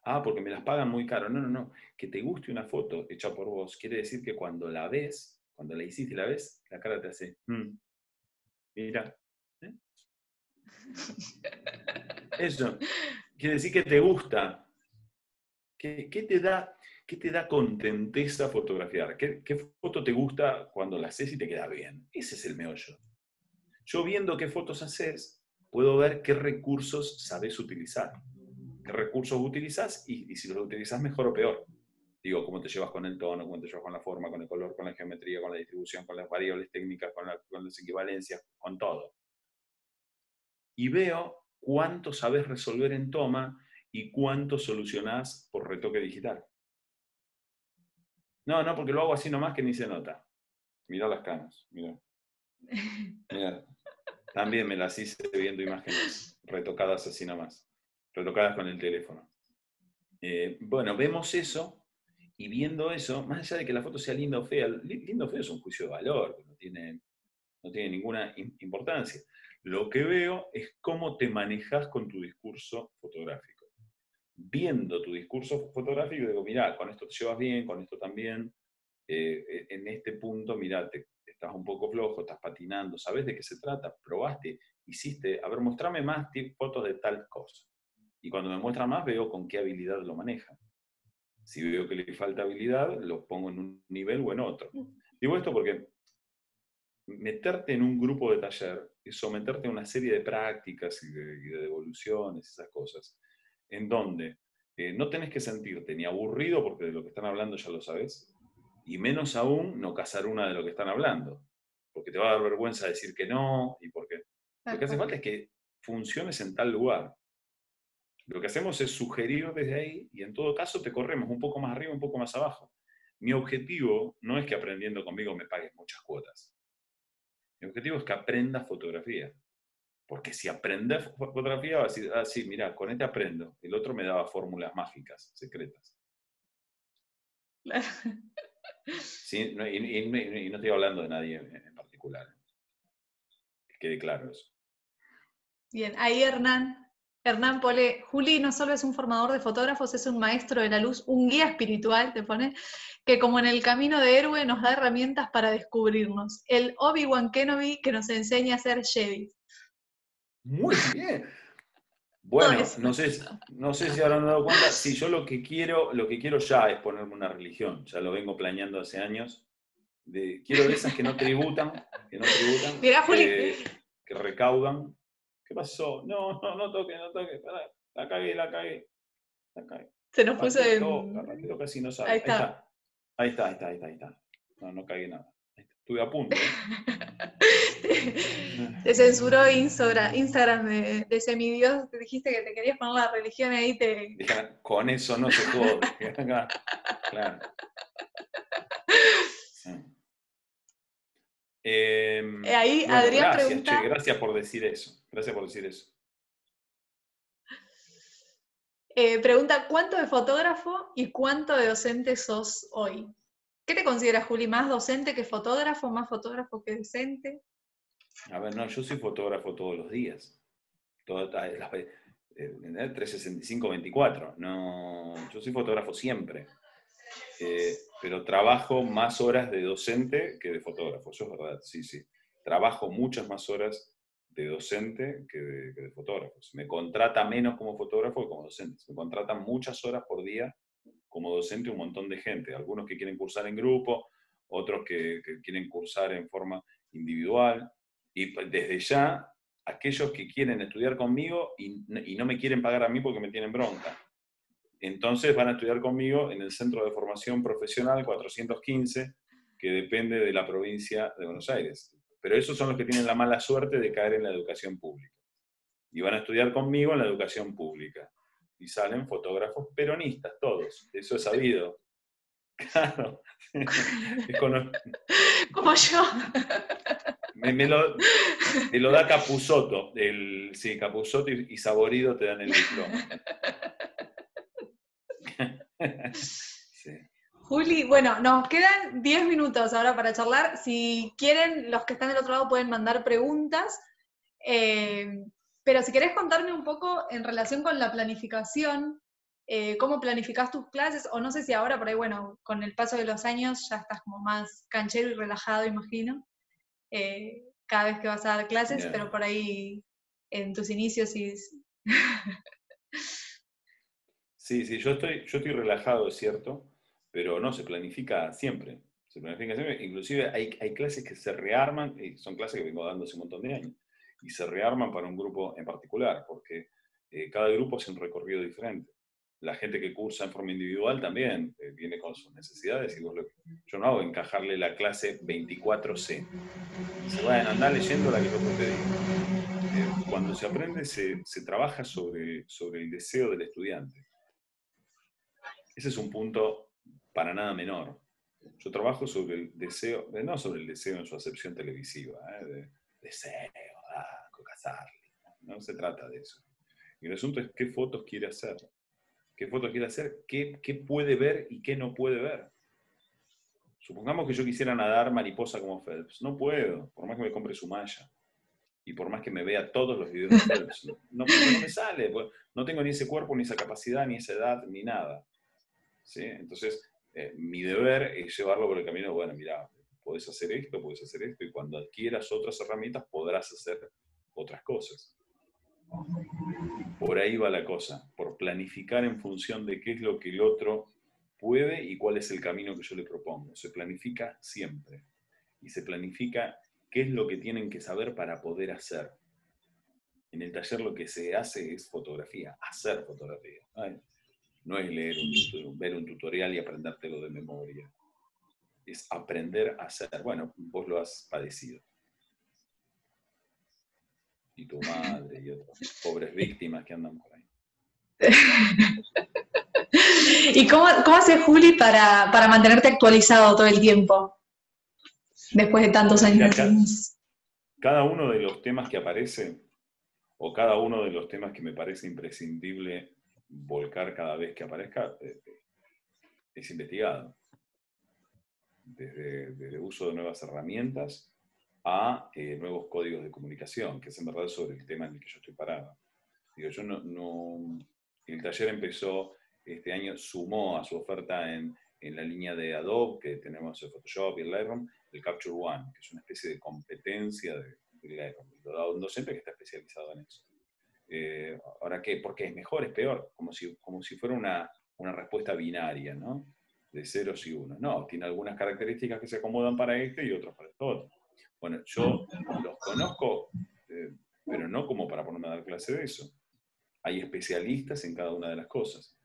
Ah, porque me las pagan muy caro. No, no, no. Que te guste una foto hecha por vos quiere decir que cuando la ves, cuando la hiciste y la ves, la cara te hace, mm, mira. ¿eh? Eso. Quiere decir que te gusta. ¿Qué, te da? ¿Qué te da contenteza fotografiar? ¿Qué, ¿Qué, foto te gusta cuando la haces y te queda bien? Ese es el meollo. Yo viendo qué fotos haces, puedo ver qué recursos sabes utilizar, qué recursos utilizas y, si los utilizas mejor o peor. Digo, cómo te llevas con el tono, cómo te llevas con la forma, con el color, con la geometría, con la distribución, con las variables técnicas, con, con las equivalencias, con todo. Y veo cuánto sabes resolver en toma y cuánto solucionás por retoque digital. No, no, porque lo hago así nomás que ni se nota. Mira las canas, mira. (laughs) Mira, también me las hice viendo imágenes retocadas así nomás, retocadas con el teléfono. Eh, bueno, vemos eso y viendo eso, más allá de que la foto sea linda o fea, lindo o feo es un juicio de valor, no tiene, no tiene ninguna importancia. Lo que veo es cómo te manejas con tu discurso fotográfico. Viendo tu discurso fotográfico, digo, mira, con esto te llevas bien, con esto también, eh, en este punto, mira, te, estás un poco flojo, estás patinando, ¿sabes de qué se trata? Probaste, hiciste, a ver, mostrame más fotos de tal cosa. Y cuando me muestra más, veo con qué habilidad lo maneja. Si veo que le falta habilidad, lo pongo en un nivel o en otro. Digo esto porque meterte en un grupo de taller es someterte a una serie de prácticas y de, devoluciones, esas cosas, en donde eh, no tenés que sentirte ni aburrido porque de lo que están hablando ya lo sabes, y menos aún no casar una de lo que están hablando, porque te va a dar vergüenza decir que no, y porque lo que hace falta es que funciones en tal lugar. Lo que hacemos es sugerir desde ahí y en todo caso te corremos un poco más arriba, un poco más abajo. Mi objetivo no es que aprendiendo conmigo me pagues muchas cuotas. Mi objetivo es que aprenda fotografía. Porque si aprendes fotografía, vas a decir, ah, sí, mira, con este aprendo. El otro me daba fórmulas mágicas, secretas. Sí, no, y, no estoy hablando de nadie en, particular. Que quede claro eso. Bien, ahí Hernán. Hernán pone, Juli no solo es un formador de fotógrafos, es un maestro de la luz, un guía espiritual, te pone, que como en el camino de héroe nos da herramientas para descubrirnos. El Obi-Wan Kenobi que nos enseña a ser Jedi. Muy bien. (laughs) Bueno, no sé, no sé si habrán dado cuenta, si yo lo que quiero, lo que quiero ya es ponerme una religión, ya lo vengo planeando hace años. De, quiero de esas que no tributan, que no tributan, que, recaudan. ¿Qué pasó? No, (laughs) no, no toque, no toque, la cagué, la cagué, la cagué. Se nos puso en... casi no sabe. Ahí está. Ahí está, ahí está, ahí está, ahí está. No, no cagué nada. Estuve a punto. ¿eh? (laughs) te censuró Instagram de, de semidios, te dijiste que te querías poner la religión ahí. Te... Con eso no se puede. (laughs) claro. Em, eh, ahí Adrián gracias, pregunta. gracias por decir eso. Gracias por decir eso. Eh, pregunta, ¿cuánto de fotógrafo y cuánto de docente sos hoy? ¿Qué te consideras, Juli? ¿Más docente que fotógrafo? ¿Más fotógrafo que docente? A ver, no, yo soy fotógrafo todos los días. Todas las, 365-24. No, yo soy fotógrafo siempre. Eh, pero trabajo más horas de docente que de fotógrafo, eso es verdad, sí, sí. Trabajo muchas más horas de docente que de, fotógrafo. Me contrata menos como fotógrafo que como docente. Me contratan muchas horas por día como docente un montón de gente. Algunos que quieren cursar en grupo, otros que, que quieren cursar en forma individual. Y desde ya aquellos que quieren estudiar conmigo y, no me quieren pagar a mí porque me tienen bronca. Entonces van a estudiar conmigo en el Centro de Formación Profesional 415, que depende de la provincia de Buenos Aires. Pero esos son los que tienen la mala suerte de caer en la educación pública. Y van a estudiar conmigo en la educación pública. Y salen fotógrafos peronistas, todos. Eso es sabido. (laughs) Claro. (laughs) Como yo. Me, lo, da Capusoto. El, sí, Capusoto y, Saborido te dan el diploma. (laughs) Juli, bueno, nos quedan 10 minutos ahora para charlar. Si quieren, los que están del otro lado pueden mandar preguntas. Eh, pero si querés contarme un poco en relación con la planificación, eh, cómo planificás tus clases, o no sé si ahora por ahí, bueno, con el paso de los años ya estás como más canchero y relajado, imagino. Eh, cada vez que vas a dar clases, pero por ahí en tus inicios sí. (laughs) sí, sí, yo estoy, yo estoy relajado, es cierto, pero no, se planifica siempre. Se planifica siempre. Inclusive hay, hay clases que se rearman, y son clases que vengo dando hace un montón de años, y se rearman para un grupo en particular, porque eh, cada grupo hace un recorrido diferente la gente que cursa en forma individual también eh, viene con sus necesidades y yo no hago encajarle la clase 24C. Se van a andar leyendo la que yo te digo. Eh, cuando se aprende se, se, trabaja sobre, sobre el deseo del estudiante. Ese es un punto para nada menor. Yo trabajo sobre el deseo, eh, no sobre el deseo en su acepción televisiva, de deseo, ah, no se trata de eso. Y el asunto es qué fotos quiere hacer qué fotos quiere hacer, qué, puede ver y qué no puede ver. Supongamos que yo quisiera nadar mariposa como Phelps. No puedo, por más que me compre su malla. Y por más que me vea todos los videos de Phelps. No, me sale. Pues, no tengo ni ese cuerpo, ni esa capacidad, ni esa edad, ni nada. Entonces, eh, mi deber es llevarlo por el camino, bueno, mira, puedes hacer esto, puedes hacer esto, y cuando adquieras otras herramientas podrás hacer otras cosas. Por ahí va la cosa, por planificar en función de qué es lo que el otro puede y cuál es el camino que yo le propongo. Se planifica siempre. Y se planifica qué es lo que tienen que saber para poder hacer. En el taller lo que se hace es fotografía, hacer fotografía. No es leer un, ver un tutorial y aprendértelo de memoria. Es aprender a hacer. Bueno, vos lo has padecido y tu madre y otras pobres víctimas que andan por ahí. (laughs) ¿Y cómo, cómo hace Juli para, mantenerte actualizado todo el tiempo? Después de tantos años. cada uno de los temas que aparece, o cada uno de los temas que me parece imprescindible volcar cada vez que aparezca, eh, es investigado. Desde, desde uso de nuevas herramientas a eh, nuevos códigos de comunicación, que es en verdad sobre el tema en el que yo estoy parado. Digo, yo no, no, el taller empezó este año, sumó a su oferta en, en la línea de Adobe, que tenemos el Photoshop y el Lightroom, el Capture One, que es una especie de competencia de, Lightroom. Lo da un docente que está especializado en eso. Eh, ahora, ¿qué? ¿Por qué es mejor? ¿Es peor? Como si, como si fuera una, una respuesta binaria, ¿no? De ceros y unos. No, tiene algunas características que se acomodan para este y otras para el otro. Bueno, yo los conozco, eh, pero no como para ponerme a dar clase de eso. Hay especialistas en cada una de las cosas.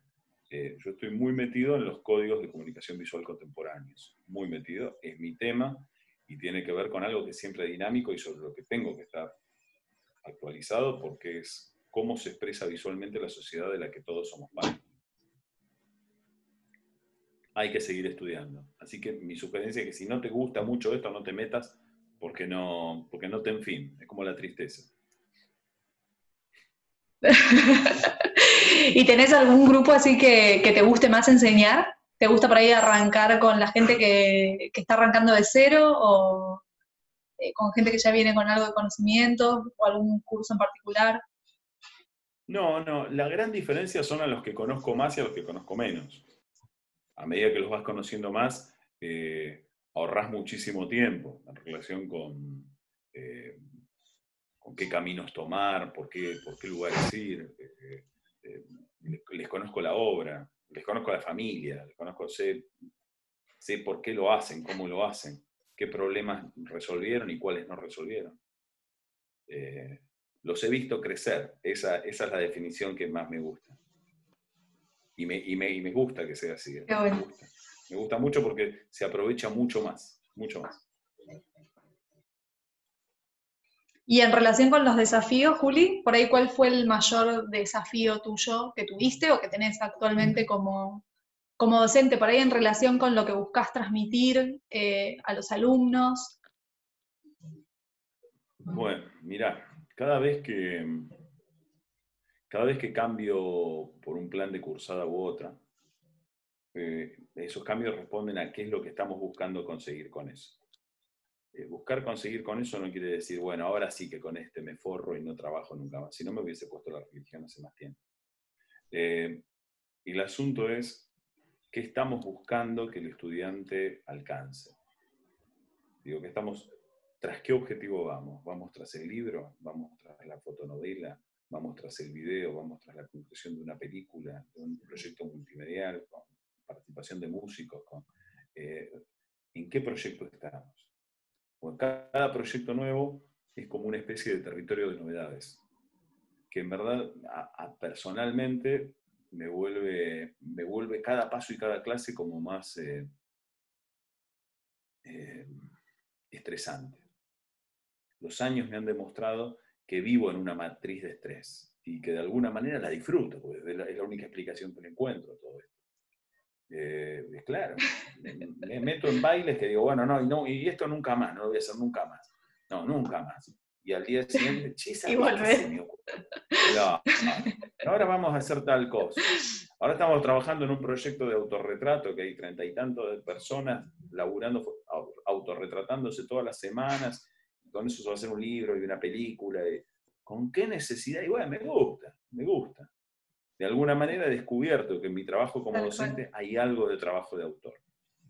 Eh, yo estoy muy metido en los códigos de comunicación visual contemporáneos, muy metido, es mi tema y tiene que ver con algo que es siempre dinámico y sobre lo que tengo que estar actualizado porque es cómo se expresa visualmente la sociedad de la que todos somos parte. Hay que seguir estudiando. Así que mi sugerencia es que si no te gusta mucho esto, no te metas porque no, porque no te en fin, es como la tristeza. (laughs) ¿Y tenés algún grupo así que, te guste más enseñar? ¿Te gusta por ahí arrancar con la gente que, está arrancando de cero o eh, con gente que ya viene con algo de conocimiento o algún curso en particular? No, no, la gran diferencia son a los que conozco más y a los que conozco menos. A medida que los vas conociendo más, eh, ahorras muchísimo tiempo en relación con, eh, con qué caminos tomar, por qué, por qué lugares ir. Eh, les, conozco la obra, les conozco la familia, les conozco, sé, sé por qué lo hacen, cómo lo hacen, qué problemas resolvieron y cuáles no resolvieron los he visto crecer. Esa, esa es la definición que más me gusta. Y me, y me, gusta que sea así. ¿eh? me, gusta. mucho porque se aprovecha mucho más, mucho más. Y en relación con los desafíos, Juli, por ahí, ¿cuál fue el mayor desafío tuyo que tuviste o que tenés actualmente como, como docente? Por ahí en relación con lo que buscas transmitir eh, a los alumnos. Bueno, mira, cada vez que, cada vez que cambio por un plan de cursada u otra, eh, esos cambios responden a qué es lo que estamos buscando conseguir con eso. Eh, buscar conseguir con eso no quiere decir, bueno, ahora sí que con este me forro y no trabajo nunca más. Si no me hubiese puesto la religión hace más tiempo. Eh, y el asunto es, ¿qué estamos buscando que el estudiante alcance? Digo, que estamos ¿Tras qué objetivo vamos? ¿Vamos tras el libro? ¿Vamos tras la fotonovela? ¿Vamos tras el video? ¿Vamos tras la conclusión de una película? ¿De un proyecto multimedial? ¿Con participación de músicos? Eh, ¿En qué proyecto estamos? cada proyecto nuevo es como una especie de territorio de novedades, que en verdad personalmente me vuelve, me vuelve cada paso y cada clase como más eh, eh, estresante los años me han demostrado que vivo en una matriz de estrés y que de alguna manera la disfruto, porque es la, única explicación que le encuentro a todo esto. Eh, es claro, me, meto en bailes que digo, bueno, no y, no, y esto nunca más, no lo voy a hacer nunca más. No, nunca más. Y al día siguiente, che, No, ahora vamos a hacer tal cosa. Ahora estamos trabajando en un proyecto de autorretrato que hay treinta y tantos de personas laburando, autorretratándose todas las semanas con eso se va a hacer un libro y una película. ¿Con qué necesidad? Y bueno, me gusta, me gusta. De alguna manera he descubierto que en mi trabajo como docente hay algo de trabajo de autor.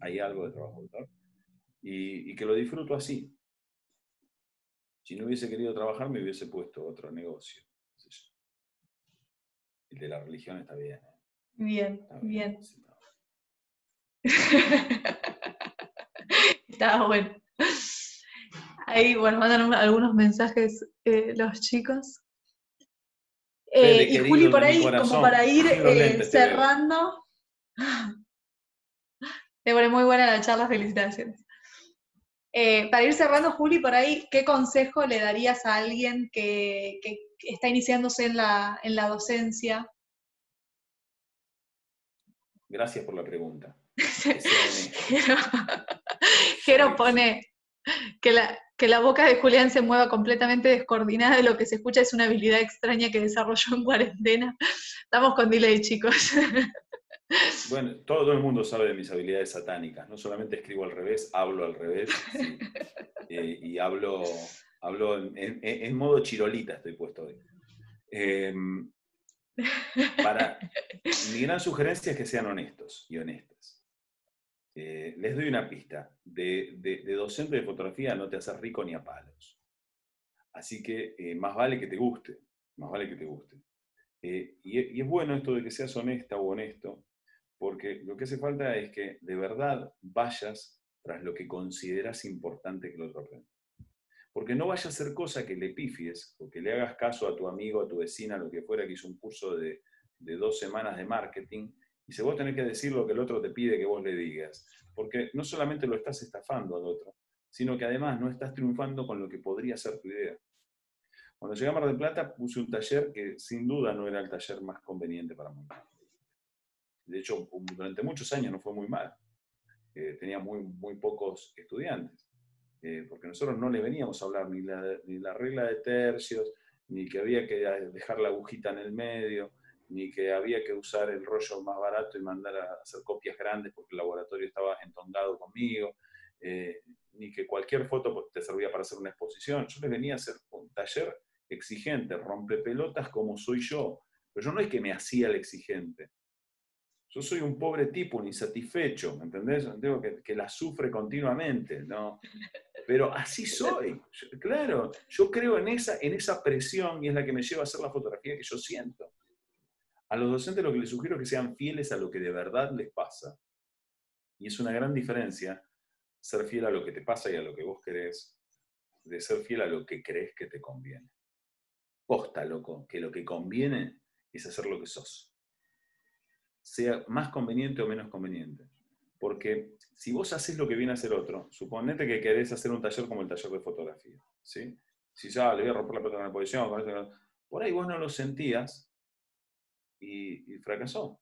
Hay algo de trabajo de autor. Y, que lo disfruto así. Si no hubiese querido trabajar, me hubiese puesto otro negocio. El de la religión está bien. ¿eh? Bien, bien. está (laughs) bueno. Ahí, bueno, mandan algunos mensajes eh, los chicos. Eh, y Juli, por ahí, como para ir (laughs) eh, cerrando. (laughs) Te pone muy buena la charla, felicitaciones. para ir cerrando, Juli, por ahí, ¿qué consejo le darías a alguien que, está iniciándose en la, en la docencia? Gracias por la pregunta. (laughs) Jero pone que la, que la boca de Julián se mueva completamente descoordinada de lo que se escucha es una habilidad extraña que desarrolló en cuarentena. Estamos con delay, chicos. (laughs) Bueno, todo el mundo sabe de mis habilidades satánicas. No solamente escribo al revés, hablo al revés. (laughs) Eh, y hablo, hablo en, modo chirolita, estoy puesto hoy. Em, (laughs) para, mi gran sugerencia es que sean honestos y honestas. Eh, les doy una pista. De, docente de fotografía no te haces rico ni a palos. Así que eh, más vale que te guste, más vale que te guste. Eh, y, es bueno esto de que seas honesta o honesto, porque lo que hace falta es que de verdad vayas tras lo que consideras importante que el otro aprenda. Porque no vaya a ser cosa que le pifies o que le hagas caso a tu amigo, a tu vecina, lo que fuera, que hizo un curso de, de dos semanas de marketing y si vos tenés que decir lo que el otro te pide que vos le digas, porque no solamente lo estás estafando al otro, sino que además no estás triunfando con lo que podría ser tu idea. Cuando llegué a Mar del Plata puse un taller que sin duda no era el taller más conveniente para montar. De hecho, durante muchos años no fue muy mal. Eh, tenía muy, muy pocos estudiantes. Eh, porque nosotros no le veníamos a hablar ni la, ni la regla de tercios, ni que había que dejar la agujita en el medio, ni que había que usar el rollo más barato y mandar a hacer copias grandes porque el laboratorio estaba entongado conmigo, eh, ni que cualquier foto te servía para hacer una exposición. Yo les venía a hacer un taller exigente, rompe pelotas como soy yo. Pero yo no es que me hacía el exigente. Yo soy un pobre tipo, un insatisfecho, ¿me entendés? Tengo que, que la sufre continuamente, ¿no? Pero así soy. claro, yo creo en esa, en esa presión y es la que me lleva a hacer la fotografía que yo siento. A los docentes lo que les sugiero es que sean fieles a lo que de verdad les pasa. Y es una gran diferencia ser fiel a lo que te pasa y a lo que vos querés, de ser fiel a lo que crees que te conviene. Posta, loco, que lo que conviene es hacer lo que sos. Sea más conveniente o menos conveniente. Porque si vos haces lo que viene a hacer otro, suponete que querés hacer un taller como el taller de fotografía. ¿sí? Si ya le voy a romper la pelota en la posición, por ahí vos no lo sentías y, fracasó.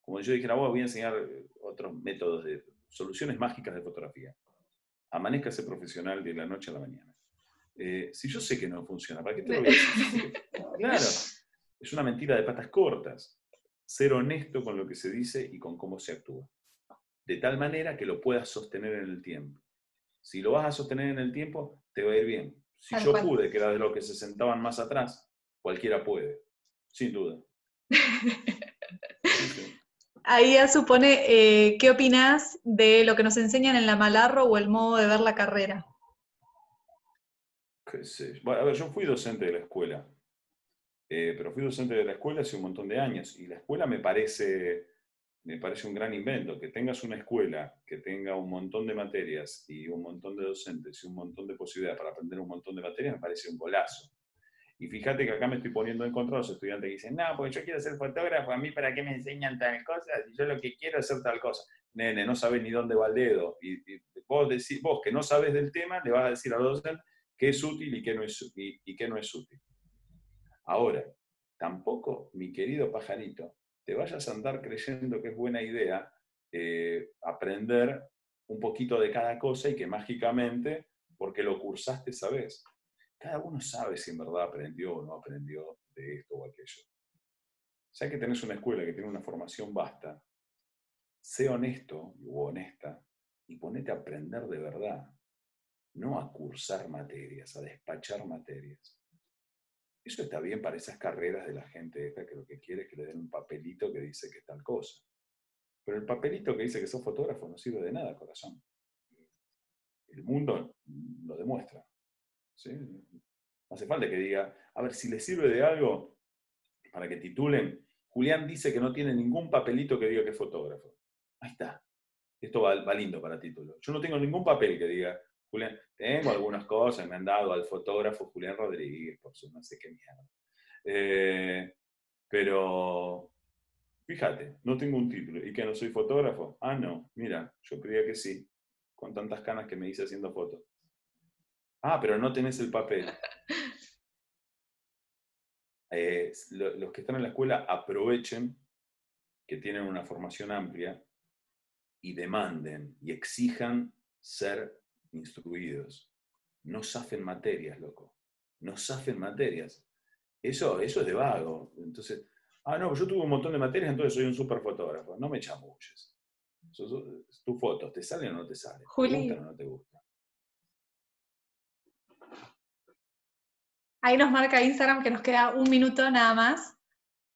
Como yo dijera, vos voy a enseñar otros métodos de soluciones mágicas de fotografía. Amanezca ese profesional de la noche a la mañana. Eh, si yo sé que no funciona, ¿para qué te lo voy a decir? (laughs) Claro, es una mentira de patas cortas. Ser honesto con lo que se dice y con cómo se actúa. De tal manera que lo puedas sostener en el tiempo. Si lo vas a sostener en el tiempo, te va a ir bien. Si yo pude, que era de los que se sentaban más atrás, cualquiera puede, sin duda. Ahí ya supone, eh, ¿qué opinas de lo que nos enseñan en la Malarro o el modo de ver la carrera? a ver, yo fui docente de la escuela, eh, pero fui docente de la escuela hace un montón de años y la escuela me parece, me parece un gran invento. Que tengas una escuela que tenga un montón de materias y un montón de docentes y un montón de posibilidades para aprender un montón de materias me parece un golazo. Y fíjate que acá me estoy poniendo en contra de los estudiantes que dicen, no, porque yo quiero ser fotógrafo, a mí para qué me enseñan tal cosa, y yo lo que quiero es hacer tal cosa. Nene, no sabes ni dónde va el dedo. Y, vos, decís, vos que no sabes del tema, le vas a decir a los docentes qué es útil y qué no es, y, qué no es útil. Ahora, tampoco, mi querido pajarito, te vayas a andar creyendo que es buena idea eh, aprender un poquito de cada cosa y que mágicamente, porque lo cursaste, sabes cada uno sabe si en verdad aprendió o no aprendió de esto o aquello. Ya que tenés una escuela que tiene una formación vasta, sé honesto o honesta y ponete a aprender de verdad, no a cursar materias, a despachar materias. Eso está bien para esas carreras de la gente esta que lo que quiere es que le den un papelito que dice que es tal cosa. Pero el papelito que dice que sos fotógrafo no sirve de nada, corazón. El mundo lo demuestra. No hace falta que diga, a ver, si le sirve de algo para que titulen, Julián dice que no tiene ningún papelito que diga que es fotógrafo. Ahí está. Esto va, lindo para título. Yo no tengo ningún papel que diga, Julián, tengo algunas cosas, me han dado al fotógrafo Julián Rodríguez, por su no sé qué mierda. Eh, pero, fíjate, no tengo un título. ¿Y que no soy fotógrafo? Ah, no, mira, yo creía que sí, con tantas canas que me hice haciendo fotos. Ah, pero no tenés el papel. (laughs) Eh, los que están en la escuela aprovechen que tienen una formación amplia y demanden y exijan ser instruidos. No safen materias, loco. No safen materias. Eso, eso es de vago. Entonces, ah, no, yo tuve un montón de materias, entonces soy un super fotógrafo. No me chamulles. Tus fotos, ¿te salen o no te salen? ¿Te gustan o no te gustan? Ahí nos marca Instagram que nos queda un minuto nada más.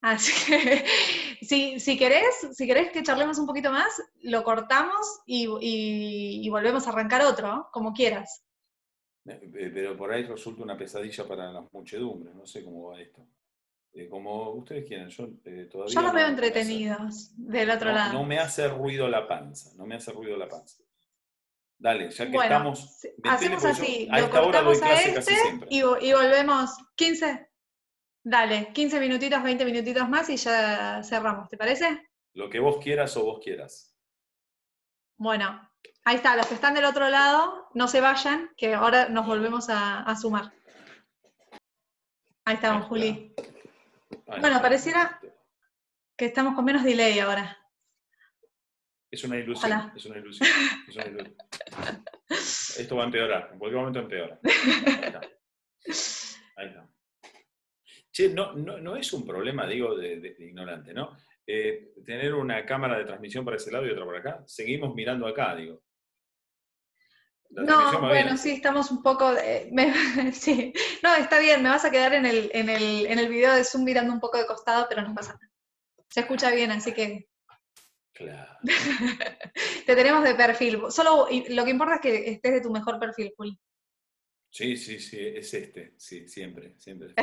Así que (laughs) si, si, querés, si querés que charlemos un poquito más, lo cortamos y, volvemos a arrancar otro, como quieras. Pero por ahí resulta una pesadilla para las muchedumbres, no sé cómo va esto. Eh, como ustedes quieran, yo eh, todavía... Yo los veo entretenidos del otro lado. No me hace ruido la panza, no me hace ruido la panza. Dale, ya que estamos. Hacemos así, lo cortamos a este y, volvemos 15. Dale, 15 minutitos, 20 minutitos más y ya cerramos, ¿te parece? Lo que vos quieras o vos quieras. Bueno, ahí está, los que están del otro lado, no se vayan, que ahora nos volvemos a, sumar. Ahí estamos, Juli. bueno, pareciera que estamos con menos delay ahora. Es una ilusión, es una ilusión, es una ilusión. Esto va a empeorar, en cualquier momento empeora. (laughs) Ahí está. Ahí está. Che, no, no, es un problema, digo, de, ignorante, ¿no? Eh, tener una cámara de transmisión para ese lado y otra por acá. Seguimos mirando acá, digo. no, bueno, sí, estamos un poco... (laughs) sí. No, está bien, me vas a quedar en el, en, el, en el video de Zoom mirando un poco de costado, pero no pasa nada. Se escucha bien, así que... Claro. (laughs) Te tenemos de perfil. Solo lo que importa es que estés de tu mejor perfil, Juli. Sí, sí, sí, es este, sí, siempre, siempre.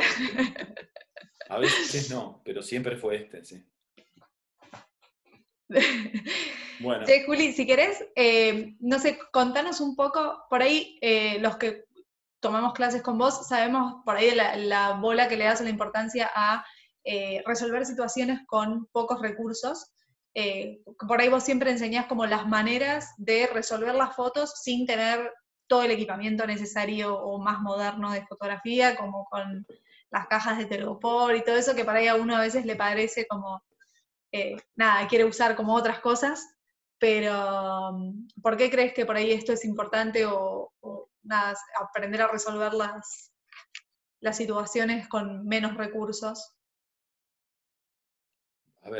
A veces no, pero siempre fue este, sí. Bueno. Sí, Juli, si querés, eh, no sé, contanos un poco, por ahí eh, los que tomamos clases con vos, sabemos por ahí la, bola que le das la importancia a eh, resolver situaciones con pocos recursos. Por ahí vos siempre enseñás como las maneras de resolver las fotos sin tener todo el equipamiento necesario o más moderno de fotografía, como con las cajas de telgopor y todo eso, que para ahí a uno a veces le parece como, eh, nada, quiere usar como otras cosas, pero mm, ¿por qué crees que por ahí esto es importante o, nada, aprender a resolver las, las situaciones con menos recursos?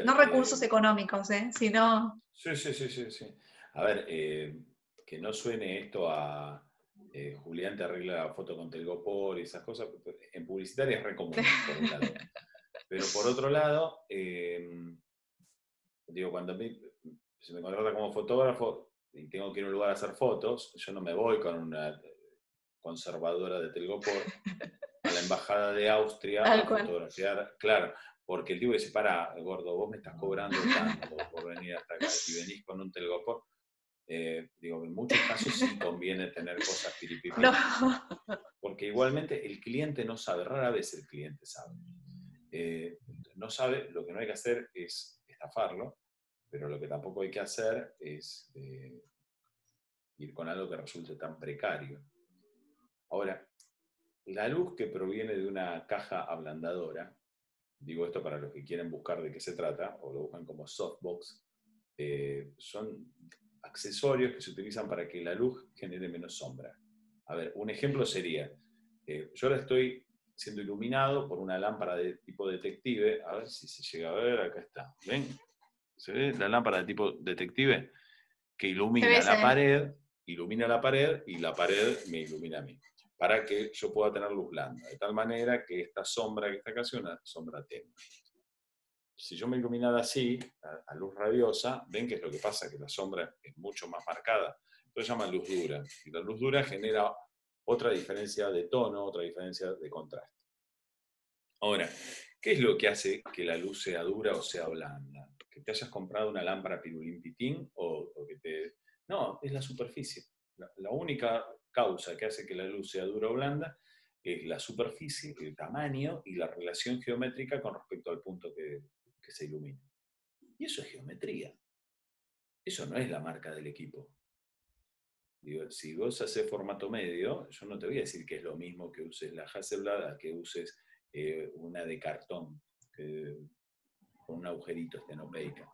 No recursos eh, económicos, ¿eh? sino... Sí, sí, sí, sí, sí. A ver, eh, que no suene esto a eh, Julián te arregla la foto con Telgopor y esas cosas, en publicitaria es re común, por un lado. (laughs) Pero por otro lado, em, digo, cuando me, se me contrata como fotógrafo y tengo que ir a un lugar a hacer fotos, yo no me voy con una conservadora de Telgopor a la embajada de Austria a fotografiar, claro, porque el tipo dice, para, gordo, vos me estás cobrando tanto por (laughs) venir hasta acá y venís con un Telgopor eh, digo, en muchos casos sí conviene tener cosas piripipi. Porque igualmente el cliente no sabe, rara vez el cliente sabe. Eh, no sabe, lo que no hay que hacer es estafarlo, pero lo que tampoco hay que hacer es eh, ir con algo que resulte tan precario. Ahora, la luz que proviene de una caja ablandadora, digo esto para los que quieren buscar de qué se trata, o lo buscan como softbox, son accesorios que se utilizan para que la luz genere menos sombra. A ver, un ejemplo sería, eh, yo ahora estoy siendo iluminado por una lámpara de tipo detective, a ver si se llega a ver, acá está, ¿ven? ¿Se ve la lámpara de tipo detective? Que ilumina la pared, ilumina la pared y la pared me ilumina a mí, para que yo pueda tener luz blanda, de tal manera que esta sombra que está acá sea una sombra tenue si yo me iluminara así, a, luz radiosa, ven que es lo que pasa, que la sombra es mucho más marcada. Esto se llama luz dura. Y la luz dura genera otra diferencia de tono, otra diferencia de contraste. Ahora, ¿qué es lo que hace que la luz sea dura o sea blanda? ¿Que te hayas comprado una lámpara pirulín pitín o, que te... No, es la superficie. la única causa que hace que la luz sea dura o blanda es la superficie, el tamaño y la relación geométrica con respecto al punto que, se ilumina. Y eso es geometría. Eso no es la marca del equipo. Si vos haces formato medio, yo no te voy a decir que es lo mismo que uses la Hasselblad que uses eh, una de cartón con un agujerito estenopeica.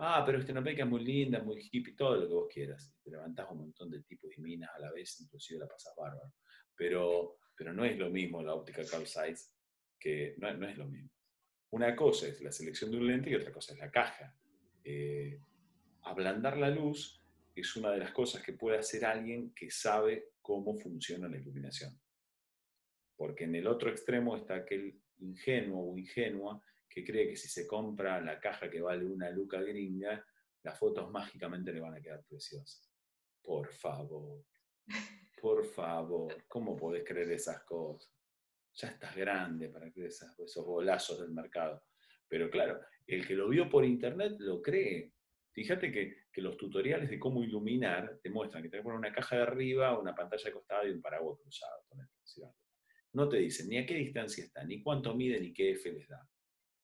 Ah, pero estenopeica es muy linda, muy hippie, todo lo que vos quieras. Te un montón de tipos y minas a la vez, inclusive la pasas bárbaro. Pero, pero no es lo mismo la óptica Carl Zeiss, que no, no es lo mismo. Una cosa es la selección de un lente y otra cosa es la caja. Eh, ablandar la luz es una de las cosas que puede hacer alguien que sabe cómo funciona la iluminación. Porque en el otro extremo está aquel ingenuo o ingenua que cree que si se compra la caja que vale una luca gringa, las fotos mágicamente le van a quedar preciosas. Por favor, por favor, ¿cómo podés creer esas cosas? ya estás grande para que esos, esos golazos del mercado. Pero claro, el que lo vio por internet lo cree. Fíjate que, los tutoriales de cómo iluminar te muestran que te poner una caja de arriba, una pantalla de costado y un paraguas cruzado. No te dicen ni a qué distancia está, ni cuánto mide, ni qué F les da.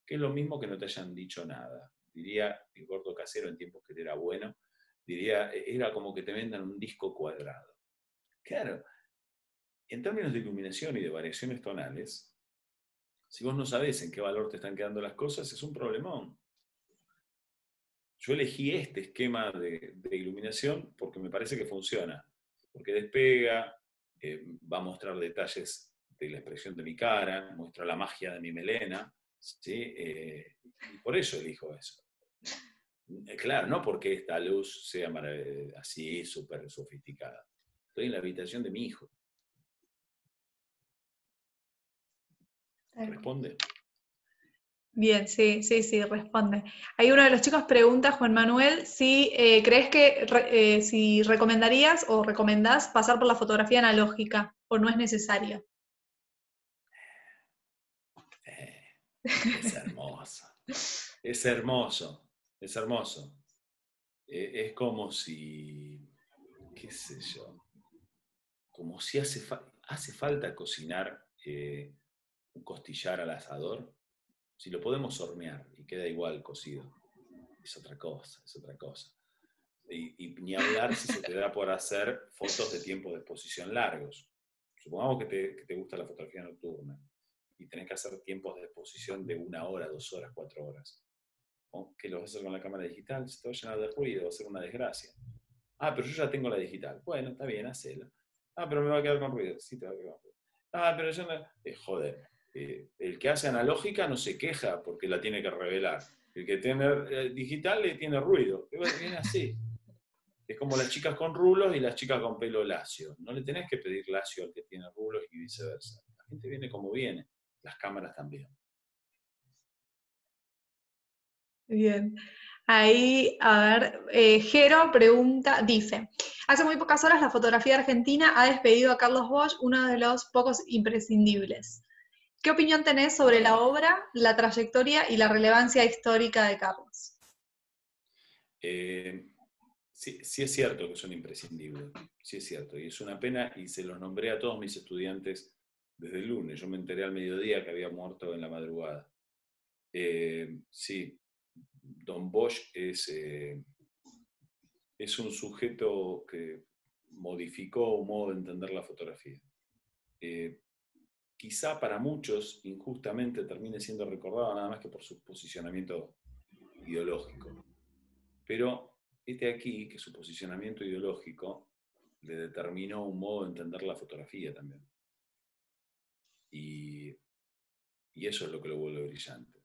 Que es lo mismo que no te hayan dicho nada. Diría el gordo casero en tiempos que era bueno, diría, e-, era como que te vendan un disco cuadrado. Claro, en términos de iluminación y de variaciones tonales, si vos no sabés en qué valor te están quedando las cosas, es un problemón. Yo elegí este esquema de, iluminación porque me parece que funciona, porque despega, eh, va a mostrar detalles de la expresión de mi cara, muestra la magia de mi melena, ¿sí? Eh, y por eso elijo eso. Eh, claro, no porque esta luz sea así súper sofisticada. Estoy en la habitación de mi hijo. ¿Responde? Bien, sí, sí, sí, responde. Hay uno de los chicos pregunta, Juan Manuel, si eh, crees que eh, si recomendarías o recomendás pasar por la fotografía analógica o no es necesario. (laughs) es hermoso, es hermoso, es hermoso. es como si, qué sé yo, como si hace, hace falta cocinar un costillar al asador si lo podemos hornear y queda igual cocido, es otra cosa, es otra cosa. Y, ni hablar si se te da por hacer fotos de tiempo de exposición largos. Supongamos que te, te gusta la fotografía nocturna y tenés que hacer tiempos de exposición de una hora, dos horas, cuatro horas. ¿Qué lo vas a hacer con la cámara digital? Se te va a llenar de ruido, va a ser una desgracia. Ah, pero yo ya tengo la digital. Bueno, está bien, hacela. Ah, pero me va a quedar con ruido. Sí, te va a quedar con ruido. Ah, pero yo no... Eh, joder, eh, el que hace analógica no se queja porque la tiene que revelar. El que tiene eh, digital le tiene ruido. Viene así. Es como las chicas con rulos y las chicas con pelo lacio. No le tenés que pedir lacio al que tiene rulos y viceversa. La gente viene como viene. Las cámaras también. Bien. Ahí, a ver, eh, Jero pregunta, dice, hace muy pocas horas la fotografía argentina ha despedido a Carlos Bosch, uno de los pocos imprescindibles. ¿Qué opinión tenés sobre la obra, la trayectoria y la relevancia histórica de Carlos? Eh, sí, es cierto que son imprescindibles, sí es cierto, y es una pena, y se los nombré a todos mis estudiantes desde el lunes, yo me enteré al mediodía que había muerto en la madrugada. Eh, sí, Don Bosch es, eh, es un sujeto que modificó un modo de entender la fotografía quizá para muchos injustamente termine siendo recordado nada más que por su posicionamiento ideológico. Pero este aquí, que su posicionamiento ideológico le determinó un modo de entender la fotografía también. Y, y eso es lo que lo vuelve brillante.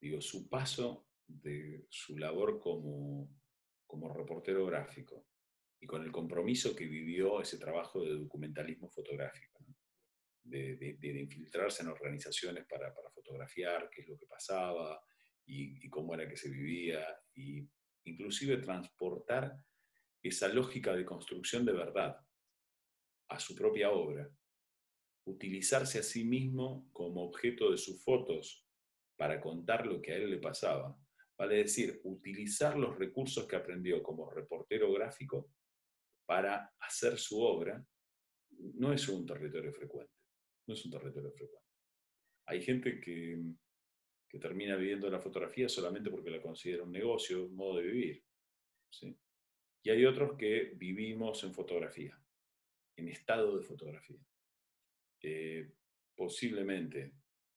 Digo, su paso de su labor como, como reportero gráfico y con el compromiso que vivió ese trabajo de documentalismo fotográfico de, infiltrarse en organizaciones para, fotografiar qué es lo que pasaba y, cómo era que se vivía, y inclusive transportar esa lógica de construcción de verdad a su propia obra, utilizarse a sí mismo como objeto de sus fotos para contar lo que a él le pasaba. Vale decir, utilizar los recursos que aprendió como reportero gráfico para hacer su obra no es un territorio frecuente no es un territorio frecuente. Hay gente que, que termina viviendo la fotografía solamente porque la considera un negocio, un modo de vivir. ¿sí? Y hay otros que vivimos en fotografía, en estado de fotografía. Eh, posiblemente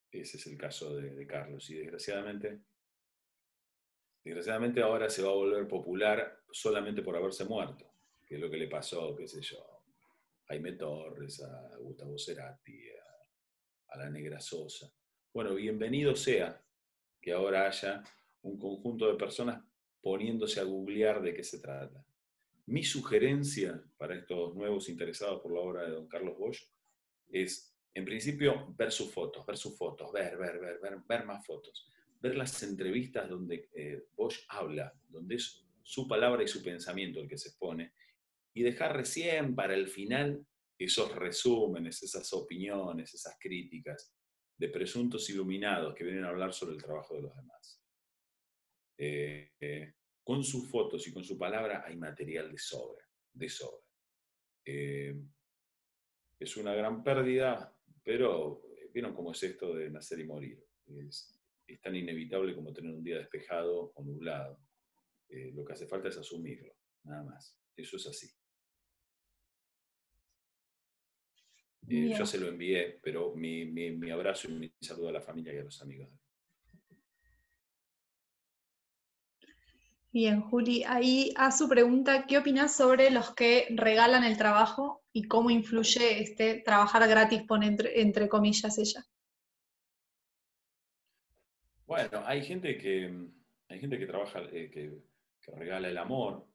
ese es el caso de, Carlos y desgraciadamente, desgraciadamente ahora se va a volver popular solamente por haberse muerto, que es lo que le pasó, qué sé yo, a Jaime Torres, a Gustavo Cerati, a la Negra Sosa. Bueno, bienvenido sea que ahora haya un conjunto de personas poniéndose a googlear de qué se trata. Mi sugerencia para estos nuevos interesados por la obra de don Carlos Bosch es, en principio, ver sus fotos, ver sus fotos, ver, ver, ver, ver, ver más fotos, ver las entrevistas donde eh, Bosch habla, donde es su palabra y su pensamiento el que se expone, y dejar recién para el final esos resúmenes, esas opiniones, esas críticas de presuntos iluminados que vienen a hablar sobre el trabajo de los demás. Eh, eh, con sus fotos y con su palabra hay material de sobra, de sobra. Eh, es una gran pérdida, pero vieron cómo es esto de nacer y morir. Es, es tan inevitable como tener un día despejado o nublado. lo que hace falta es asumirlo, nada más. Eso es así. Eh, yo se lo envié, pero mi, mi, abrazo y mi saludo a la familia y a los amigos. Bien, Juli, ahí a su pregunta, ¿qué opinas sobre los que regalan el trabajo y cómo influye este trabajar gratis, pone entre, comillas ella? Bueno, hay gente que, hay gente que trabaja, eh, que, regala el amor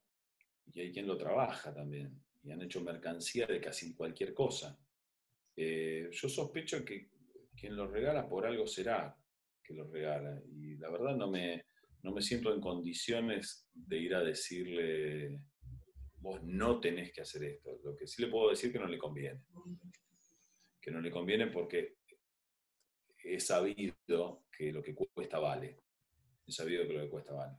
y hay quien lo trabaja también y han hecho mercancía de casi cualquier cosa. Eh, yo sospecho que quien lo regala por algo será que lo regala y la verdad no me, no me siento en condiciones de ir a decirle, vos no tenés que hacer esto. Lo que sí le puedo decir que no le conviene. Que no le conviene porque he sabido que lo que cuesta vale. He sabido que lo que cuesta vale.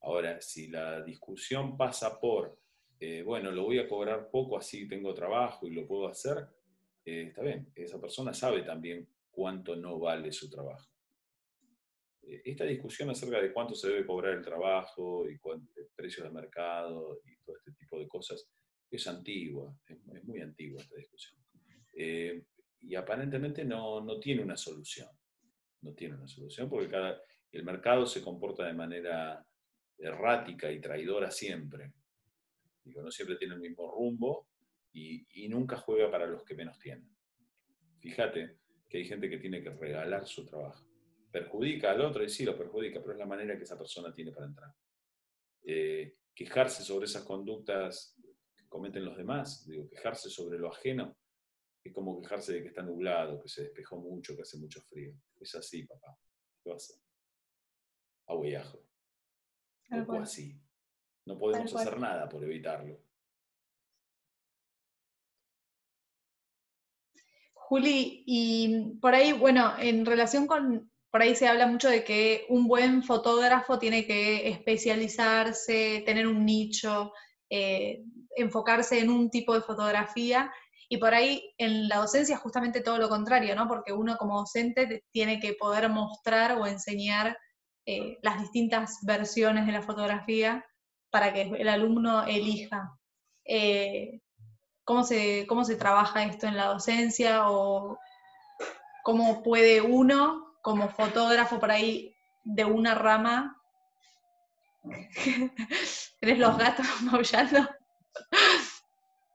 Ahora, si la discusión pasa por, eh, bueno, lo voy a cobrar poco, así tengo trabajo y lo puedo hacer, eh, está bien. Esa persona sabe también cuánto no vale su trabajo. Eh, esta discusión acerca de cuánto se debe cobrar el trabajo y el precio del mercado y todo este tipo de cosas es antigua, es, muy antigua esta discusión. Eh, y aparentemente no, no, tiene una solución. No tiene una solución porque cada, el mercado se comporta de manera errática y traidora siempre. Digo, no siempre tiene el mismo rumbo y, y nunca juega para los que menos tienen. Fíjate que hay gente que tiene que regalar su trabajo perjudica al otro y sí lo perjudica, pero es la manera que esa persona tiene para entrar. Eh, quejarse sobre esas conductas que cometen los demás, digo, quejarse sobre lo ajeno, es como quejarse de que está nublado, que se despejó mucho, que hace mucho frío. Es así, papá. ¿Qué? Agua y ajo. Poco así. No podemos hacer nada por evitarlo. Juli, y por ahí, bueno, en relación con por ahí se habla mucho de que un buen fotógrafo tiene que especializarse, tener un nicho, eh, enfocarse en un tipo de fotografía. Y por ahí en la docencia es justamente todo lo contrario, ¿no? Porque uno como docente tiene que poder mostrar o enseñar eh, las distintas versiones de la fotografía para que el alumno elija. Eh, ¿cómo, se, ¿Cómo se trabaja esto en la docencia o cómo puede uno como fotógrafo por ahí de una rama. (laughs) ¿Tienes los gatos (laughs) maullando?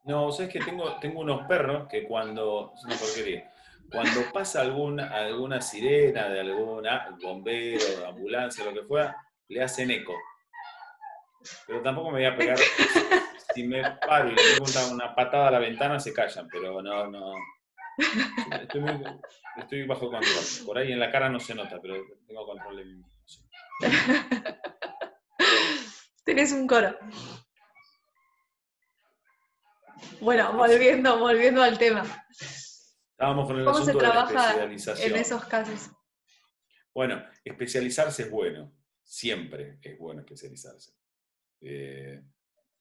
No, sabes que tengo, tengo unos perros que cuando. Es una porquería. Cuando pasa alguna, alguna sirena de alguna bombero, de ambulancia, lo que fuera, le hacen eco. Pero tampoco me voy a pegar. (laughs) Si me paro y le doy una patada a la ventana, se callan, pero no, no. Estoy, bajo control. Por ahí en la cara no se nota, pero tengo control de mí mismo. (laughs) Tenés un coro. Bueno, volviendo, volviendo al tema. Estábamos con el ¿Cómo se trabaja en esos casos? Bueno, especializarse es bueno. Siempre es bueno especializarse. Eh,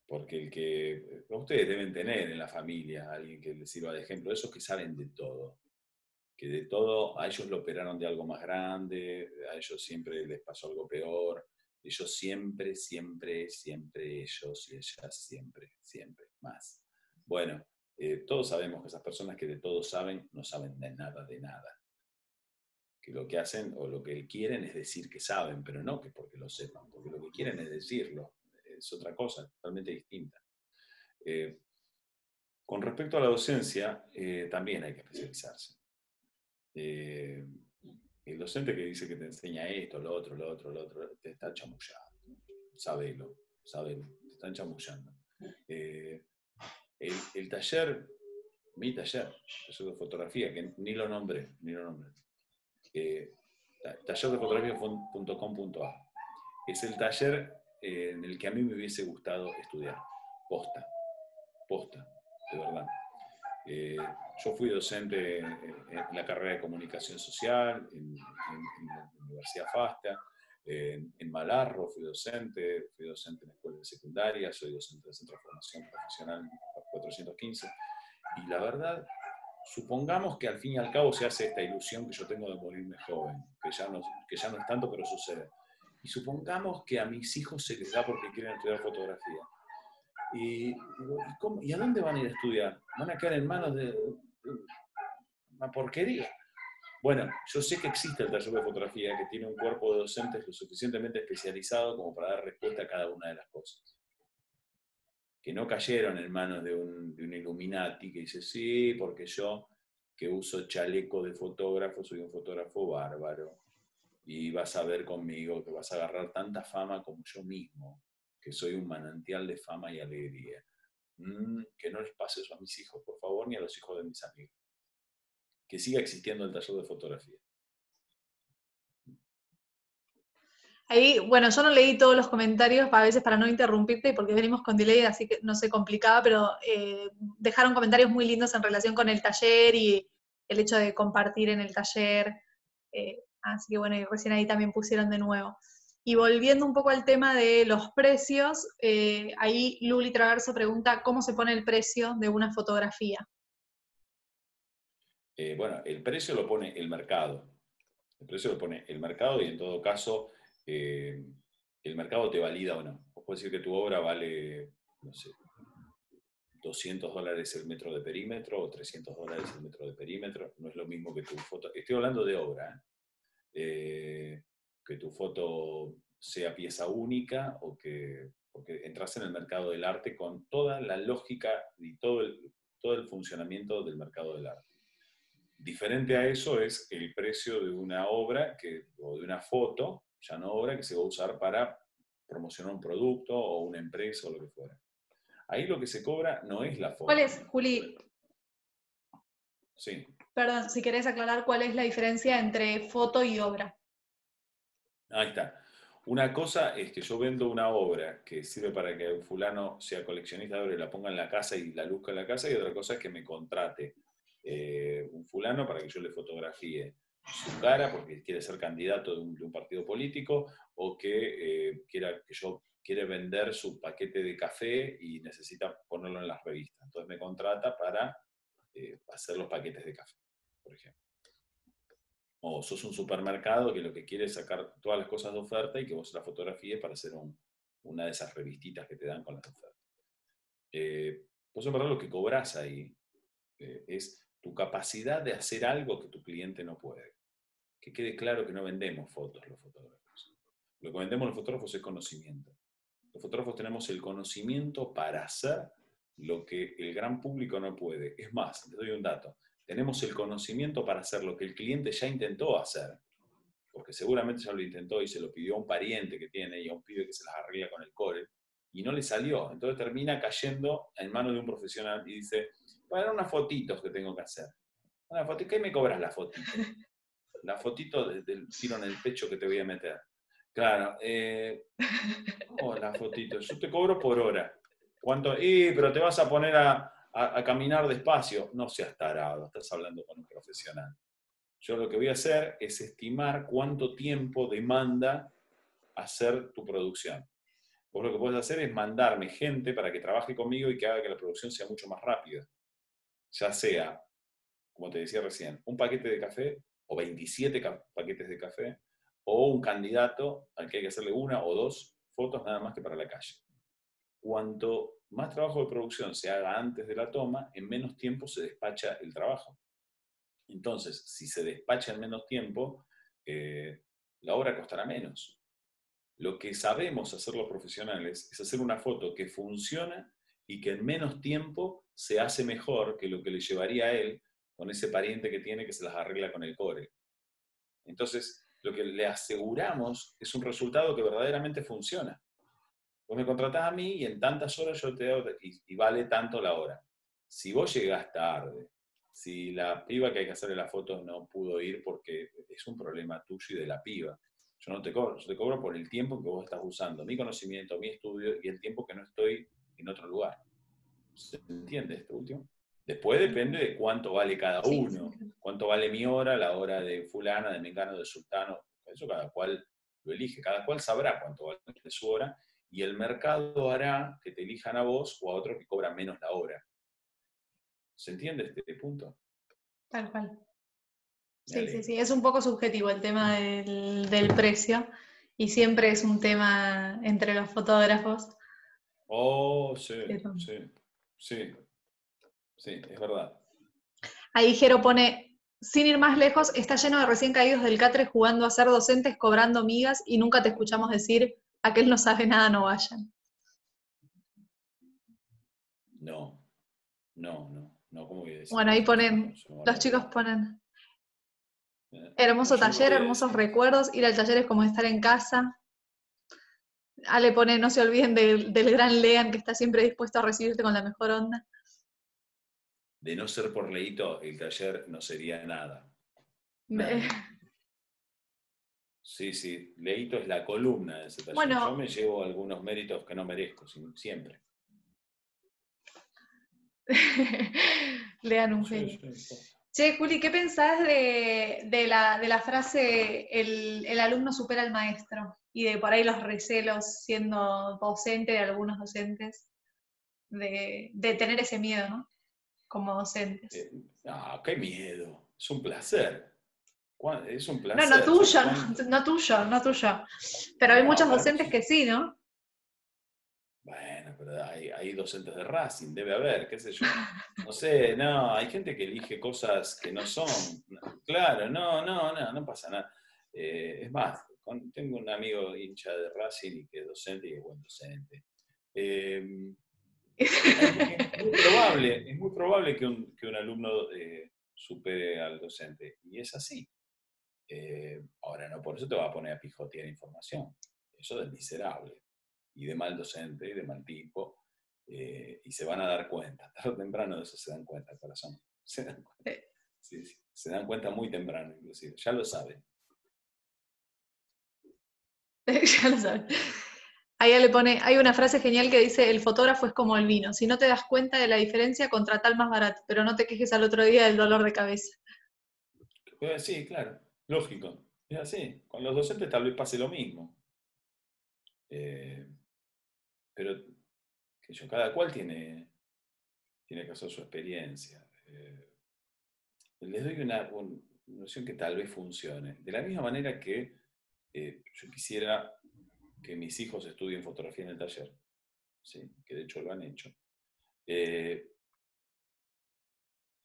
porque el que ustedes deben tener en la familia alguien que les sirva de ejemplo, esos que saben de todo, que de todo a ellos lo operaron de algo más grande, a ellos siempre les pasó algo peor, ellos siempre, siempre, siempre, ellos y ellas siempre, siempre, más. Bueno, eh, todos sabemos que esas personas que de todo saben, no saben de nada, de nada. Que lo que hacen o lo que quieren es decir que saben, pero no que porque lo sepan, porque lo que quieren es decirlo es otra cosa, totalmente distinta. Eh, con respecto a la docencia, eh, también hay que especializarse. Eh, el docente que dice que te enseña esto, lo otro, lo otro, lo otro, te está chamullando. Sabelo, sabelo, te están chamullando. el, taller, mi taller, taller de fotografía, que ni lo nombré, ni lo nombré. tallerdefotografía.com.a es el taller en el que a mí me hubiese gustado estudiar. Posta, posta, de verdad. Eh, yo fui docente en la carrera de comunicación social, en, la Universidad FASTA, en, Malarro fui docente, fui docente en la escuela secundaria, soy docente del Centro de Formación Profesional 415. Y la verdad, supongamos que al fin y al cabo se hace esta ilusión que yo tengo de morirme joven, que ya no, que ya no es tanto, pero sucede y supongamos que a mis hijos se les da porque quieren estudiar fotografía. ¿Y, ¿y a dónde van a ir a estudiar? ¿Van a quedar en manos de una porquería? Bueno, yo sé que existe el taller de fotografía que tiene un cuerpo de docentes lo suficientemente especializado como para dar respuesta a cada una de las cosas. Que no cayeron en manos de un, de un Illuminati que dice, sí, porque yo que uso chaleco de fotógrafo soy un fotógrafo bárbaro. Y vas a ver conmigo que vas a agarrar tanta fama como yo mismo, que soy un manantial de fama y alegría. Mm, que no les pase eso a mis hijos, por favor, ni a los hijos de mis amigos que siga existiendo el taller de fotografía. Ahí, bueno, yo no leí todos los comentarios, a veces para no interrumpirte, porque venimos con delay, así que no se complicaba, pero eh, dejaron comentarios muy lindos en relación con el taller y el hecho de compartir en el taller. Eh, así que bueno, y recién ahí también pusieron de nuevo. Y volviendo un poco al tema de los precios, eh, ahí Luli Traverso pregunta, ¿cómo se pone el precio de una fotografía? Eh, bueno, el precio lo pone el mercado. El precio lo pone el mercado y en todo caso eh, el mercado te valida o no. Vos puedes decir que tu obra vale, no sé, 200 dólares el metro de perímetro o 300 dólares el metro de perímetro. No es lo mismo que tu foto. Estoy hablando de obra. ¿Eh? que tu foto sea pieza única o que porque entras en el mercado del arte con toda la lógica y todo todo el funcionamiento del mercado del arte. Diferente a eso es el precio de una obra que, o de una foto, ya no obra, que se va a usar para promocionar un producto o una empresa o lo que fuera. Ahí lo que se cobra no es la foto. ¿Cuál es, Juli? Sí. Perdón, si querés aclarar cuál es la diferencia entre foto y obra. Ahí está. Una cosa es que yo vendo una obra que sirve para que un fulano sea coleccionista de obra y la ponga en la casa y la luzca en la casa, y otra cosa es que me contrate eh, un fulano para que yo le fotografíe su cara porque quiere ser candidato de un, partido político o que eh, quiera que yo quiere vender su paquete de café y necesita ponerlo en las revistas. Entonces me contrata para eh, hacer los paquetes de café, por ejemplo. O sos un supermercado que lo que quiere es sacar todas las cosas de oferta y que vos la fotografíes para hacer una de esas revistitas que te dan con las ofertas. Eh, vos en verdad lo que cobras ahí es tu capacidad de hacer algo que tu cliente no puede. Que quede claro que no vendemos fotos los fotógrafos. Lo que vendemos los fotógrafos es conocimiento. Los fotógrafos tenemos el conocimiento para hacer lo que el gran público no puede. Es más, te doy un dato. Tenemos el conocimiento para hacer lo que el cliente ya intentó hacer, porque seguramente ya lo intentó y se lo pidió a un pariente que tiene y a un pibe que se las arregla con el core, y no le salió. Entonces termina cayendo en manos de un profesional y dice, bueno, unas fotitos que tengo que hacer. Una fotito, ¿qué me cobras la fotito? La fotito del tiro en el pecho que te voy a meter. Claro, eh, la fotito, yo te cobro por hora. ¿Cuánto? Y, pero te vas a poner a, a, caminar despacio. No seas tarado, estás hablando con un profesional. Yo lo que voy a hacer es estimar cuánto tiempo demanda hacer tu producción. Vos lo que puedes hacer es mandarme gente para que trabaje conmigo y que haga que la producción sea mucho más rápida ya sea, como te decía recién, un paquete de café o 27 paquetes de café, o un candidato al que hay que hacerle una o dos fotos nada más que para la calle. Cuanto más trabajo de producción se haga antes de la toma, en menos tiempo se despacha el trabajo. Entonces, si se despacha en menos tiempo, eh, la obra costará menos. Lo que sabemos hacer los profesionales es hacer una foto que funciona y que en menos tiempo se hace mejor que lo que le llevaría a él con ese pariente que tiene que se las arregla con el core. Entonces, lo que le aseguramos es un resultado que verdaderamente funciona. Vos me contratás a mí y en tantas horas yo te doy, y, vale tanto la hora. Si vos llegás tarde, si la piba que hay que hacerle las fotos no pudo ir porque es un problema tuyo y de la piba, yo no te cobro, yo te cobro por el tiempo que vos estás usando, mi conocimiento, mi estudio y el tiempo que no estoy en otro lugar. ¿Se entiende esto último? Después depende de cuánto vale cada uno, cuánto vale mi hora, la hora de fulana, de mengano, de sultano, eso cada cual lo elige, cada cual sabrá cuánto vale su hora y el mercado hará que te elijan a vos o a otro que cobra menos la hora. ¿Se entiende este punto? Tal cual. Sí, sí, sí, es un poco subjetivo el tema del, del precio y siempre es un tema entre los fotógrafos Oh, sí, sí, sí, sí, es verdad. Ahí Jero pone, sin ir más lejos, está lleno de recién caídos del catre jugando a ser docentes, cobrando migas y nunca te escuchamos decir, aquel no sabe nada, no vayan. No, no, no, no, ¿cómo voy a decir? Bueno, ahí ponen, los chicos ponen, hermoso taller, hermosos recuerdos, ir al taller es como estar en casa. Ale pone, no se olviden del, del gran Lean que está siempre dispuesto a recibirte con la mejor onda. De no ser por Leito, el taller no sería nada. Ve- Sí, sí, Leito es la columna de ese taller. Bueno. Yo me llevo algunos méritos que no merezco, siempre. (laughs) Lean un Sí, genio. sí, sí. Che, Juli, ¿qué pensás de, de la, de la frase el, el alumno supera al maestro? Y de por ahí los recelos siendo docente de algunos docentes, de, de tener ese miedo, ¿no? Como docentes. Eh, No, qué miedo. Es un placer. Es un No, placer. no tuyo, ¿Cuán- no, no tuyo, no tuyo. Pero hay No, muchos docentes que sí, ¿no? Bueno, pero hay, hay docentes de Racing, debe haber, qué sé yo. No (laughs) sé, no, hay gente que elige cosas que no son. Claro, no, no, no, no pasa nada. Eh, es más, con- tengo un amigo hincha de Racing y que es docente y es buen docente. Eh, es muy probable, es muy probable que un, que un alumno eh, supere al docente. Y es así. Eh, ahora, no por eso te va a poner a pijotear información. Eso es miserable. Y de mal docente, y de mal tipo. eh, y se van a dar cuenta. (laughs) Tarde o temprano de eso se dan cuenta, corazón. (laughs) Se dan cuenta. Sí, sí. Se dan cuenta muy temprano, inclusive. Ya lo saben. (laughs) ya lo sabes. Ahí le pone, hay una frase genial que dice, el fotógrafo es como el vino, si no te das cuenta de la diferencia, contrata al más barato, pero no te quejes al otro día del dolor de cabeza. Eh, Sí, claro, lógico. Es así. Con los docentes tal vez pase lo mismo. Eh, pero que yo, cada cual tiene, tiene que hacer su experiencia. Eh, les doy una, un- una noción que tal vez funcione. De la misma manera que eh, yo quisiera que mis hijos estudien fotografía en el taller, ¿sí? que de hecho lo han hecho.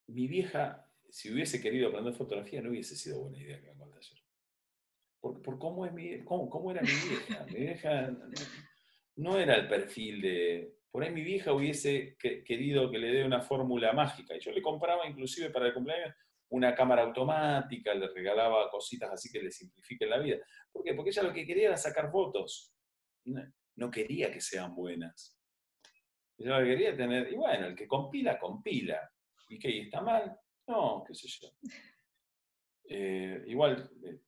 Mi vieja, si hubiese querido aprender fotografía, no hubiese sido buena idea que venga al taller. Por, cómo, es mi, cómo, cómo era mi vieja. Mi vieja no, era el perfil de... Por ahí mi vieja hubiese que- querido que le dé una fórmula mágica. Y yo le compraba inclusive para el cumpleaños una cámara automática, le regalaba cositas así que le simplifiquen la vida. ¿Por qué? Porque ella lo que quería era sacar fotos. No, quería que sean buenas. Ella quería tener... Y bueno, el que compila, compila. ¿Y qué? ¿Y está mal? No, qué sé yo. Eh, igual, eh,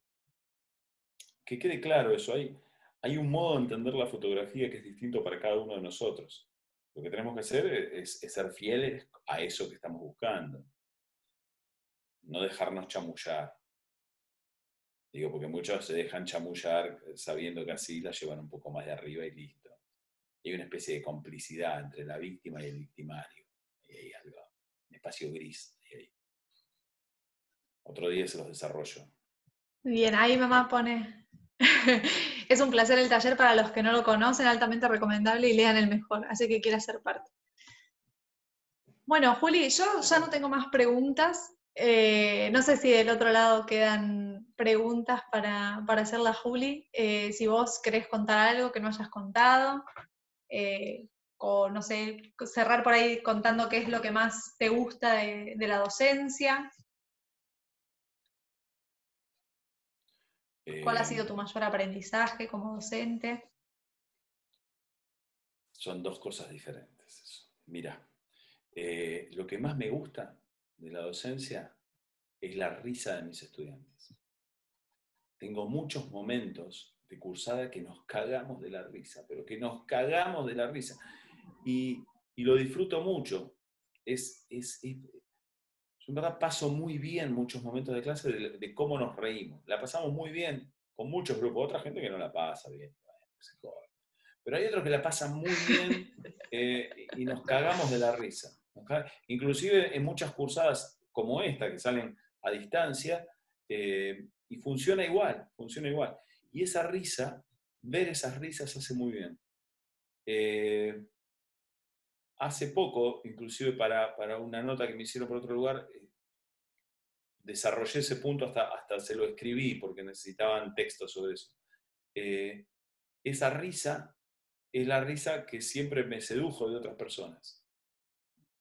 que quede claro eso, hay, un modo de entender la fotografía que es distinto para cada uno de nosotros. Lo que tenemos que hacer es, es ser fieles a eso que estamos buscando. No dejarnos chamullar. Digo, porque muchos se dejan chamullar eh, sabiendo que así la llevan un poco más de arriba y listo. Hay una especie de complicidad entre la víctima y el victimario. Y hay algo, un espacio gris. ahí. Otro día se los desarrollo. Bien, ahí mamá pone, (laughs) es un placer el taller para los que no lo conocen, altamente recomendable y lean el mejor, así que quiera ser parte. Bueno, Juli, yo ya no tengo más preguntas. Eh, no sé si del otro lado quedan preguntas para, para hacerle a Juli. Eh, si vos querés contar algo que no hayas contado, eh, o no sé, cerrar por ahí contando qué es lo que más te gusta de la docencia. ¿Cuál ha Eh, sido tu mayor aprendizaje como docente? Son dos cosas diferentes. Mira, eh, lo que más me gusta de la docencia es la risa de mis estudiantes. Tengo muchos momentos de cursada que nos cagamos de la risa, pero que nos cagamos de la risa. Y, y lo disfruto mucho. Es, es, es- yo en verdad paso muy bien muchos momentos de clase de, de cómo nos reímos. La pasamos muy bien con muchos grupos. Otra gente que no la pasa bien. joda. Pero hay otros que la pasan muy bien eh, y nos cagamos de la risa. Inclusive en muchas cursadas como esta, que salen a distancia, eh, y funciona igual, funciona igual. Y esa risa, ver esas risas hace muy bien. Eh, hace poco, inclusive para, para una nota que me hicieron por otro lugar, eh, desarrollé ese punto, hasta, hasta se lo escribí porque necesitaban textos sobre eso. Eh, esa risa es la risa que siempre me sedujo de otras personas.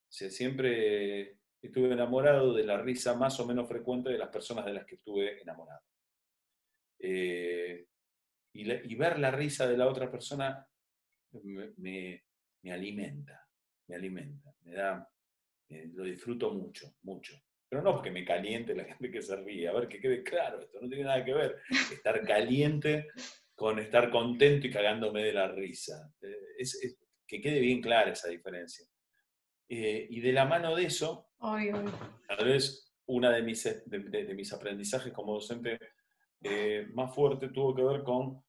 O siempre estuve enamorado de la risa más o menos frecuente de las personas de las que estuve enamorado. Eh, y, ver la risa de la otra persona me, alimenta, me alimenta, me da, lo disfruto mucho, mucho. Pero no porque me caliente la (laughs) gente que se ríe, a ver que quede claro, esto no tiene nada que ver. Estar (laughs) caliente con estar contento y cagándome de la risa. Eh, es, que quede bien clara esa diferencia. Eh, y de la mano de eso, tal vez una de mis, de, mis aprendizajes como docente eh, más fuerte tuvo que ver con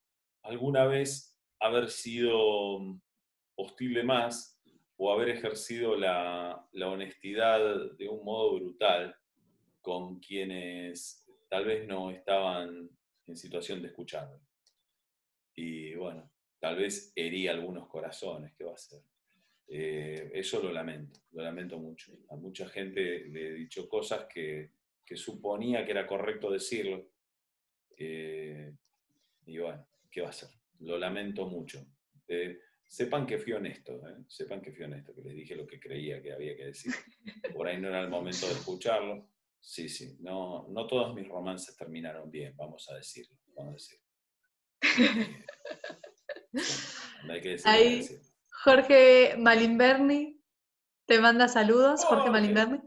alguna vez haber sido hostil de más o haber ejercido la, la honestidad de un modo brutal con quienes tal vez no estaban en situación de escucharme. Y bueno, tal vez herí algunos corazones, ¿qué va a ser? Eh, eso lo lamento, lo lamento mucho. A mucha gente le he dicho cosas que, que suponía que era correcto decirlo. Eh, y bueno, ¿qué va a ser? Lo lamento mucho. Eh, sepan que fui honesto, sepan que fui honesto, que les dije lo que creía que había que decir. Por ahí no era el momento de escucharlo. Sí, sí, no, no todos mis romances terminaron bien, vamos a decirlo. Vamos a decirlo. Ahí, Jorge Malimberni te manda saludos. Jorge Malimberni.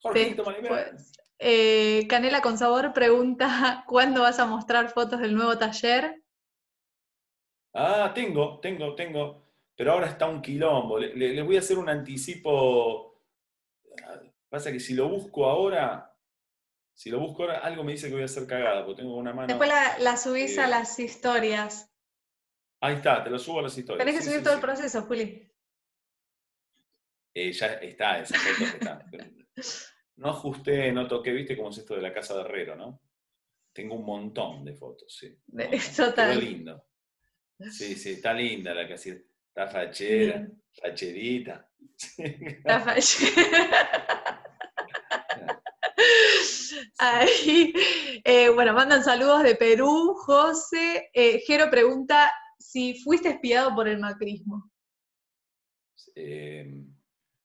Pues, eh, Canela con sabor pregunta: (laughs) ¿Cuándo vas a mostrar fotos del nuevo taller? Ah, tengo, tengo, tengo. Pero ahora está un quilombo. Le, voy a hacer un anticipo. Pasa que si lo busco ahora, si lo busco ahora, algo me dice que voy a hacer cagada, porque tengo una mano. Después la, subís a las historias. Ahí está, te lo subo a las historias. Tenés que subir todo el proceso, Juli. Eh, ya está, esa foto está. No ajusté, no toqué, viste cómo es esto de la casa de Herrero, ¿no? Tengo un montón de fotos, sí. (laughs) Total. Está lindo. Sí, sí, está linda la casita. Está fachera, facherita. Está (laughs) fachera. (laughs) Ahí, eh, bueno, mandan saludos de Perú. José, eh, Jero pregunta si fuiste espiado por el macrismo. Eh,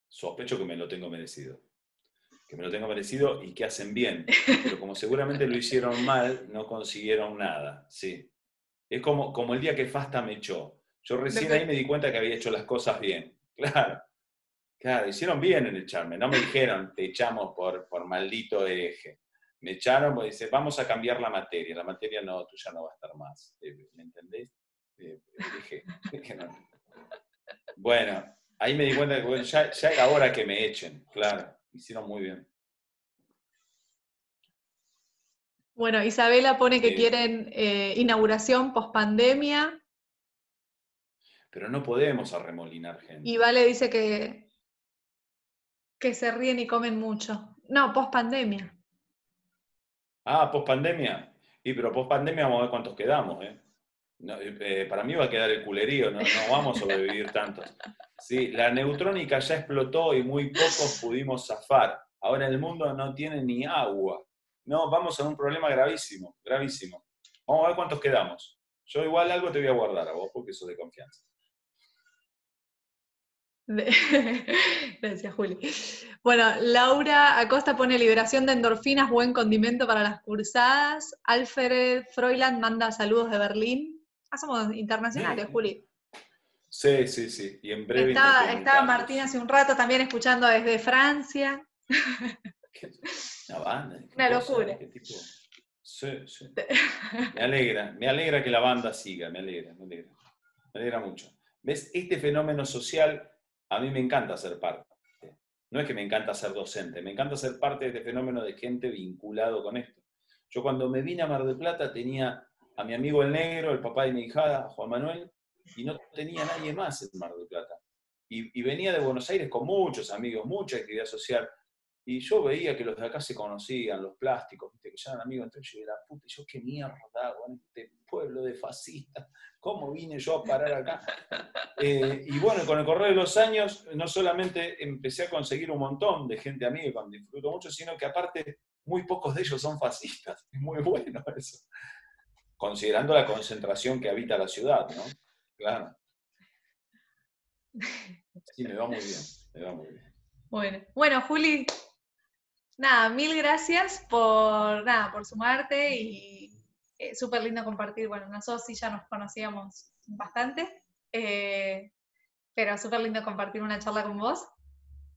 sospecho que me lo tengo merecido. Que me lo tengo merecido y que hacen bien. Pero como seguramente lo hicieron mal, no consiguieron nada. Sí. Es como, como el día que Fasta me echó. Yo recién ahí me di cuenta que había hecho las cosas bien. (laughs) Claro. Claro, hicieron bien en echarme. No me dijeron, te echamos por, por maldito hereje me echaron, pues dice, vamos a cambiar la materia, la materia no, tú ya no va a estar más, eh, ¿me entendés? Eh, dije, (laughs) Bueno, ahí me di cuenta que ya, ya, era hora que me echen, claro, hicieron muy bien. Bueno, Isabela pone que quieren eh, inauguración post pandemia. Pero no podemos arremolinar gente. Y Vale dice que, que se ríen y comen mucho. No, post pandemia. Ah, post pandemia. Y pero post pandemia vamos a ver cuántos quedamos, ¿eh? eh para mí va a quedar el culerío, no, vamos a sobrevivir tantos. Sí, la neutrónica ya explotó y muy pocos pudimos zafar. Ahora el mundo no tiene ni agua. No, vamos a un problema gravísimo, gravísimo. Vamos a ver cuántos quedamos. Yo igual algo te voy a guardar a vos porque eso de confianza. Gracias, (laughs) Juli. Bueno, Laura Acosta pone liberación de endorfinas, buen condimento para las cursadas. Alfred Freudland manda saludos de Berlín. Ah, somos internacionales, Juli. Sí, sí, sí. Y en breve. Estaba, Martín hace un rato también escuchando desde Francia. (laughs) Una banda. Una locura. Sí, sí. (laughs) Me alegra, me alegra que la banda siga, me alegra, me alegra. Me alegra mucho. ¿Ves? Este fenómeno social a mí me encanta ser parte. No es que me encanta ser docente, me encanta ser parte de este fenómeno de gente vinculado con esto. Yo cuando me vine a Mar del Plata tenía a mi amigo el negro, el papá de mi hijada, Juan Manuel, y no tenía nadie más en Mar del Plata. Y, venía de Buenos Aires con muchos amigos, mucha actividad social, Y yo veía que los de acá se conocían, los plásticos, ¿viste? que ya eran amigos entre ellos, y era puta, y yo qué mierda en este pueblo de fascistas, ¿cómo vine yo a parar acá? (laughs) Eh, y bueno, con el correr de los años, no solamente empecé a conseguir un montón de gente amiga con disfruto mucho, sino que aparte muy pocos de ellos son fascistas. (laughs) Es muy bueno eso. Considerando la concentración que habita la ciudad, ¿no? Claro. Sí, me va muy bien, me va muy bien. Bueno, bueno, Juli, nada, mil gracias por, nada, por sumarte y eh, súper lindo compartir. Bueno, nosotros sí ya nos conocíamos bastante, eh, pero súper lindo compartir una charla con vos.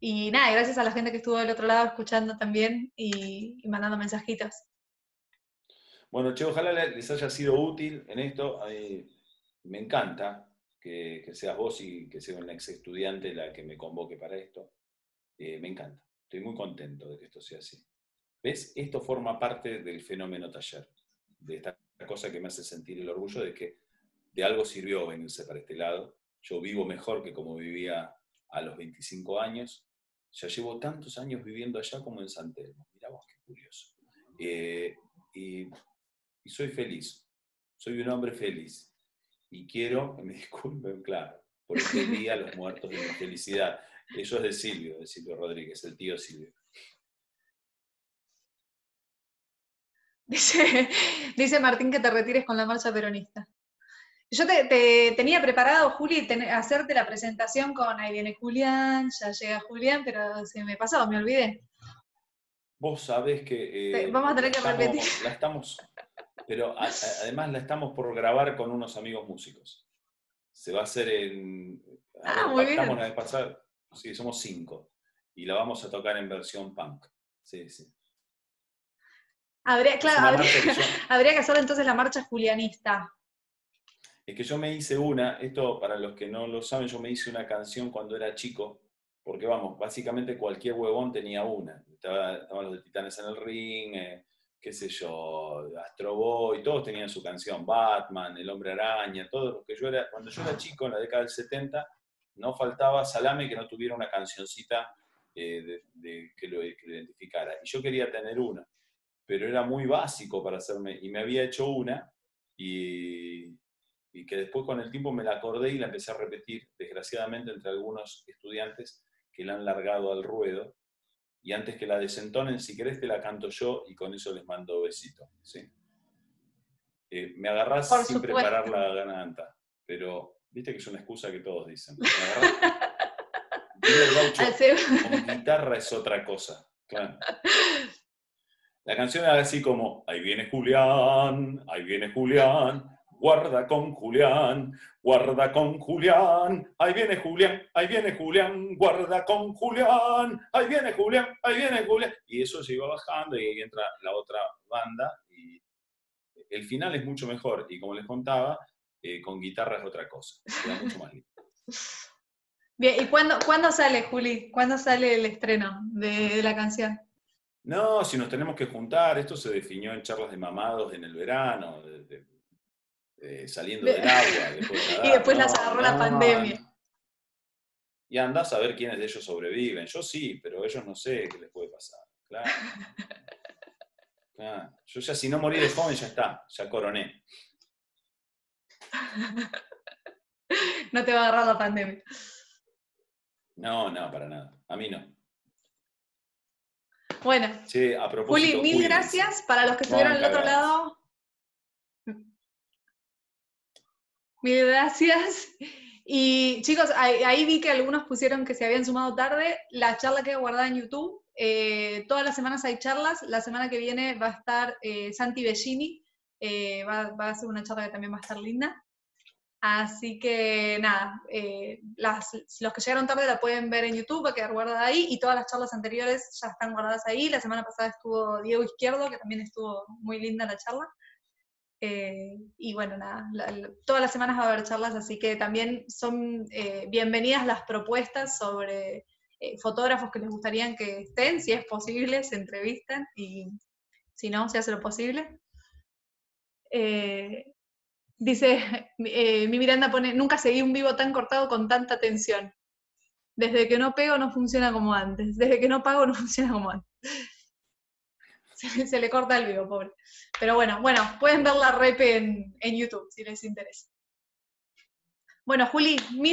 Y nada, gracias a la gente que estuvo del otro lado escuchando también y, mandando mensajitos. Bueno, che, ojalá les haya sido útil en esto. me encanta que, que, seas vos y que sea una ex estudiante la que me convoque para esto. Eh, me encanta. Estoy muy contento de que esto sea así. ¿Ves? Esto forma parte del fenómeno taller, de esta cosa que me hace sentir el orgullo de que de algo sirvió venirse para este lado. Yo vivo mejor que como vivía a los 25 años. Ya llevo tantos años viviendo allá como en San Telmo. Mirá vos, qué curioso. Eh, y, soy feliz. Soy un hombre feliz. Y quiero me (laughs) disculpen, claro, por este día los muertos de mi felicidad. Eso es de Silvio, de Silvio Rodríguez, el tío Silvio. Dice, dice Martín que te retires con la marcha peronista. Yo te, tenía preparado, Juli, hacerte la presentación con ahí viene Julián, ya llega Julián, pero se me pasó, me olvidé. Vos sabés que... Eh, vamos a tener que repetir. La estamos, pero además la estamos por grabar con unos amigos músicos. Se va a hacer en... Ah, muy bien. La vez pasada, Sí, somos cinco. Y la vamos a tocar en versión punk. Sí, sí. Habría, claro, (laughs) habría, que hacer entonces la marcha julianista. Es que yo me hice una, esto para los que no lo saben, yo me hice una canción cuando era chico, porque vamos, básicamente cualquier huevón tenía una. estaban los de Titanes en el Ring, eh, qué sé yo, Astro Boy, todos tenían su canción, Batman, El Hombre Araña, todos los que yo era, cuando yo era chico en la década del 70, no faltaba Salame que no tuviera una cancioncita eh, de, que, lo, identificara. Y yo quería tener una, pero era muy básico para hacerme, y me había hecho una, y, que después con el tiempo me la acordé y la empecé a repetir, desgraciadamente, entre algunos estudiantes que la han largado al ruedo. Y antes que la desentonen, si querés te la canto yo y con eso les mando besito. ¿sí? Eh, me agarrás sin preparar la garganta, pero Viste que es una excusa que todos dicen. (laughs) con guitarra es otra cosa. La canción era así como, ahí viene Julián, ahí viene Julián, guarda con Julián, guarda con Julián, ahí viene Julián, ahí viene Julián, guarda con Julián, ahí viene Julián, ahí viene Julián. Y eso se iba bajando y ahí entra la otra banda y el final es mucho mejor. Y como les contaba, eh, con guitarra es otra cosa, mucho más lindo. (laughs) Bien, ¿y cuándo, ¿cuándo, sale, Juli? ¿Cuándo sale el estreno de, la canción? No, si nos tenemos que juntar, esto se definió en charlas de mamados en el verano, saliendo del (laughs) agua. y después las agarró la pandemia. Y andás a ver quiénes de ellos sobreviven. Yo sí, pero ellos no sé qué les puede pasar. Claro. (laughs) claro. Yo ya si no morí de joven ya está, ya coroné. (laughs) no te va a agarrar la pandemia. No, no, para nada. A mí no. Bueno. Sí, a propósito, Juli, mil gracias para los que estuvieron al otro lado. Mil gracias. Y chicos, ahí, vi que algunos pusieron que se habían sumado tarde. La charla queda guardada en YouTube. Eh, todas las semanas hay charlas. La semana que viene va a estar eh, Santi Bellini. Eh, va, va, a ser una charla que también va a estar linda. Así que nada, eh, los que llegaron tarde la pueden ver en YouTube, va a quedar guardada ahí, y todas las charlas anteriores ya están guardadas ahí. La semana pasada estuvo Diego Izquierdo, que también estuvo muy linda la charla. Eh, y bueno, nada, todas las semanas va a haber charlas, así que también son eh, bienvenidas las propuestas sobre fotógrafos que les gustaría que estén, si es posible, se entrevistan, y si no, se hace lo posible. Dice, (laughs) eh, mi Miranda pone, nunca seguí un vivo tan cortado con tanta tensión. Desde que no pego no funciona como antes. Desde que no pago no (laughs) funciona como antes. (laughs) Se, le corta el vivo, pobre. Pero bueno, bueno, pueden ver la rep en, en YouTube si les interesa. Bueno, Juli, mil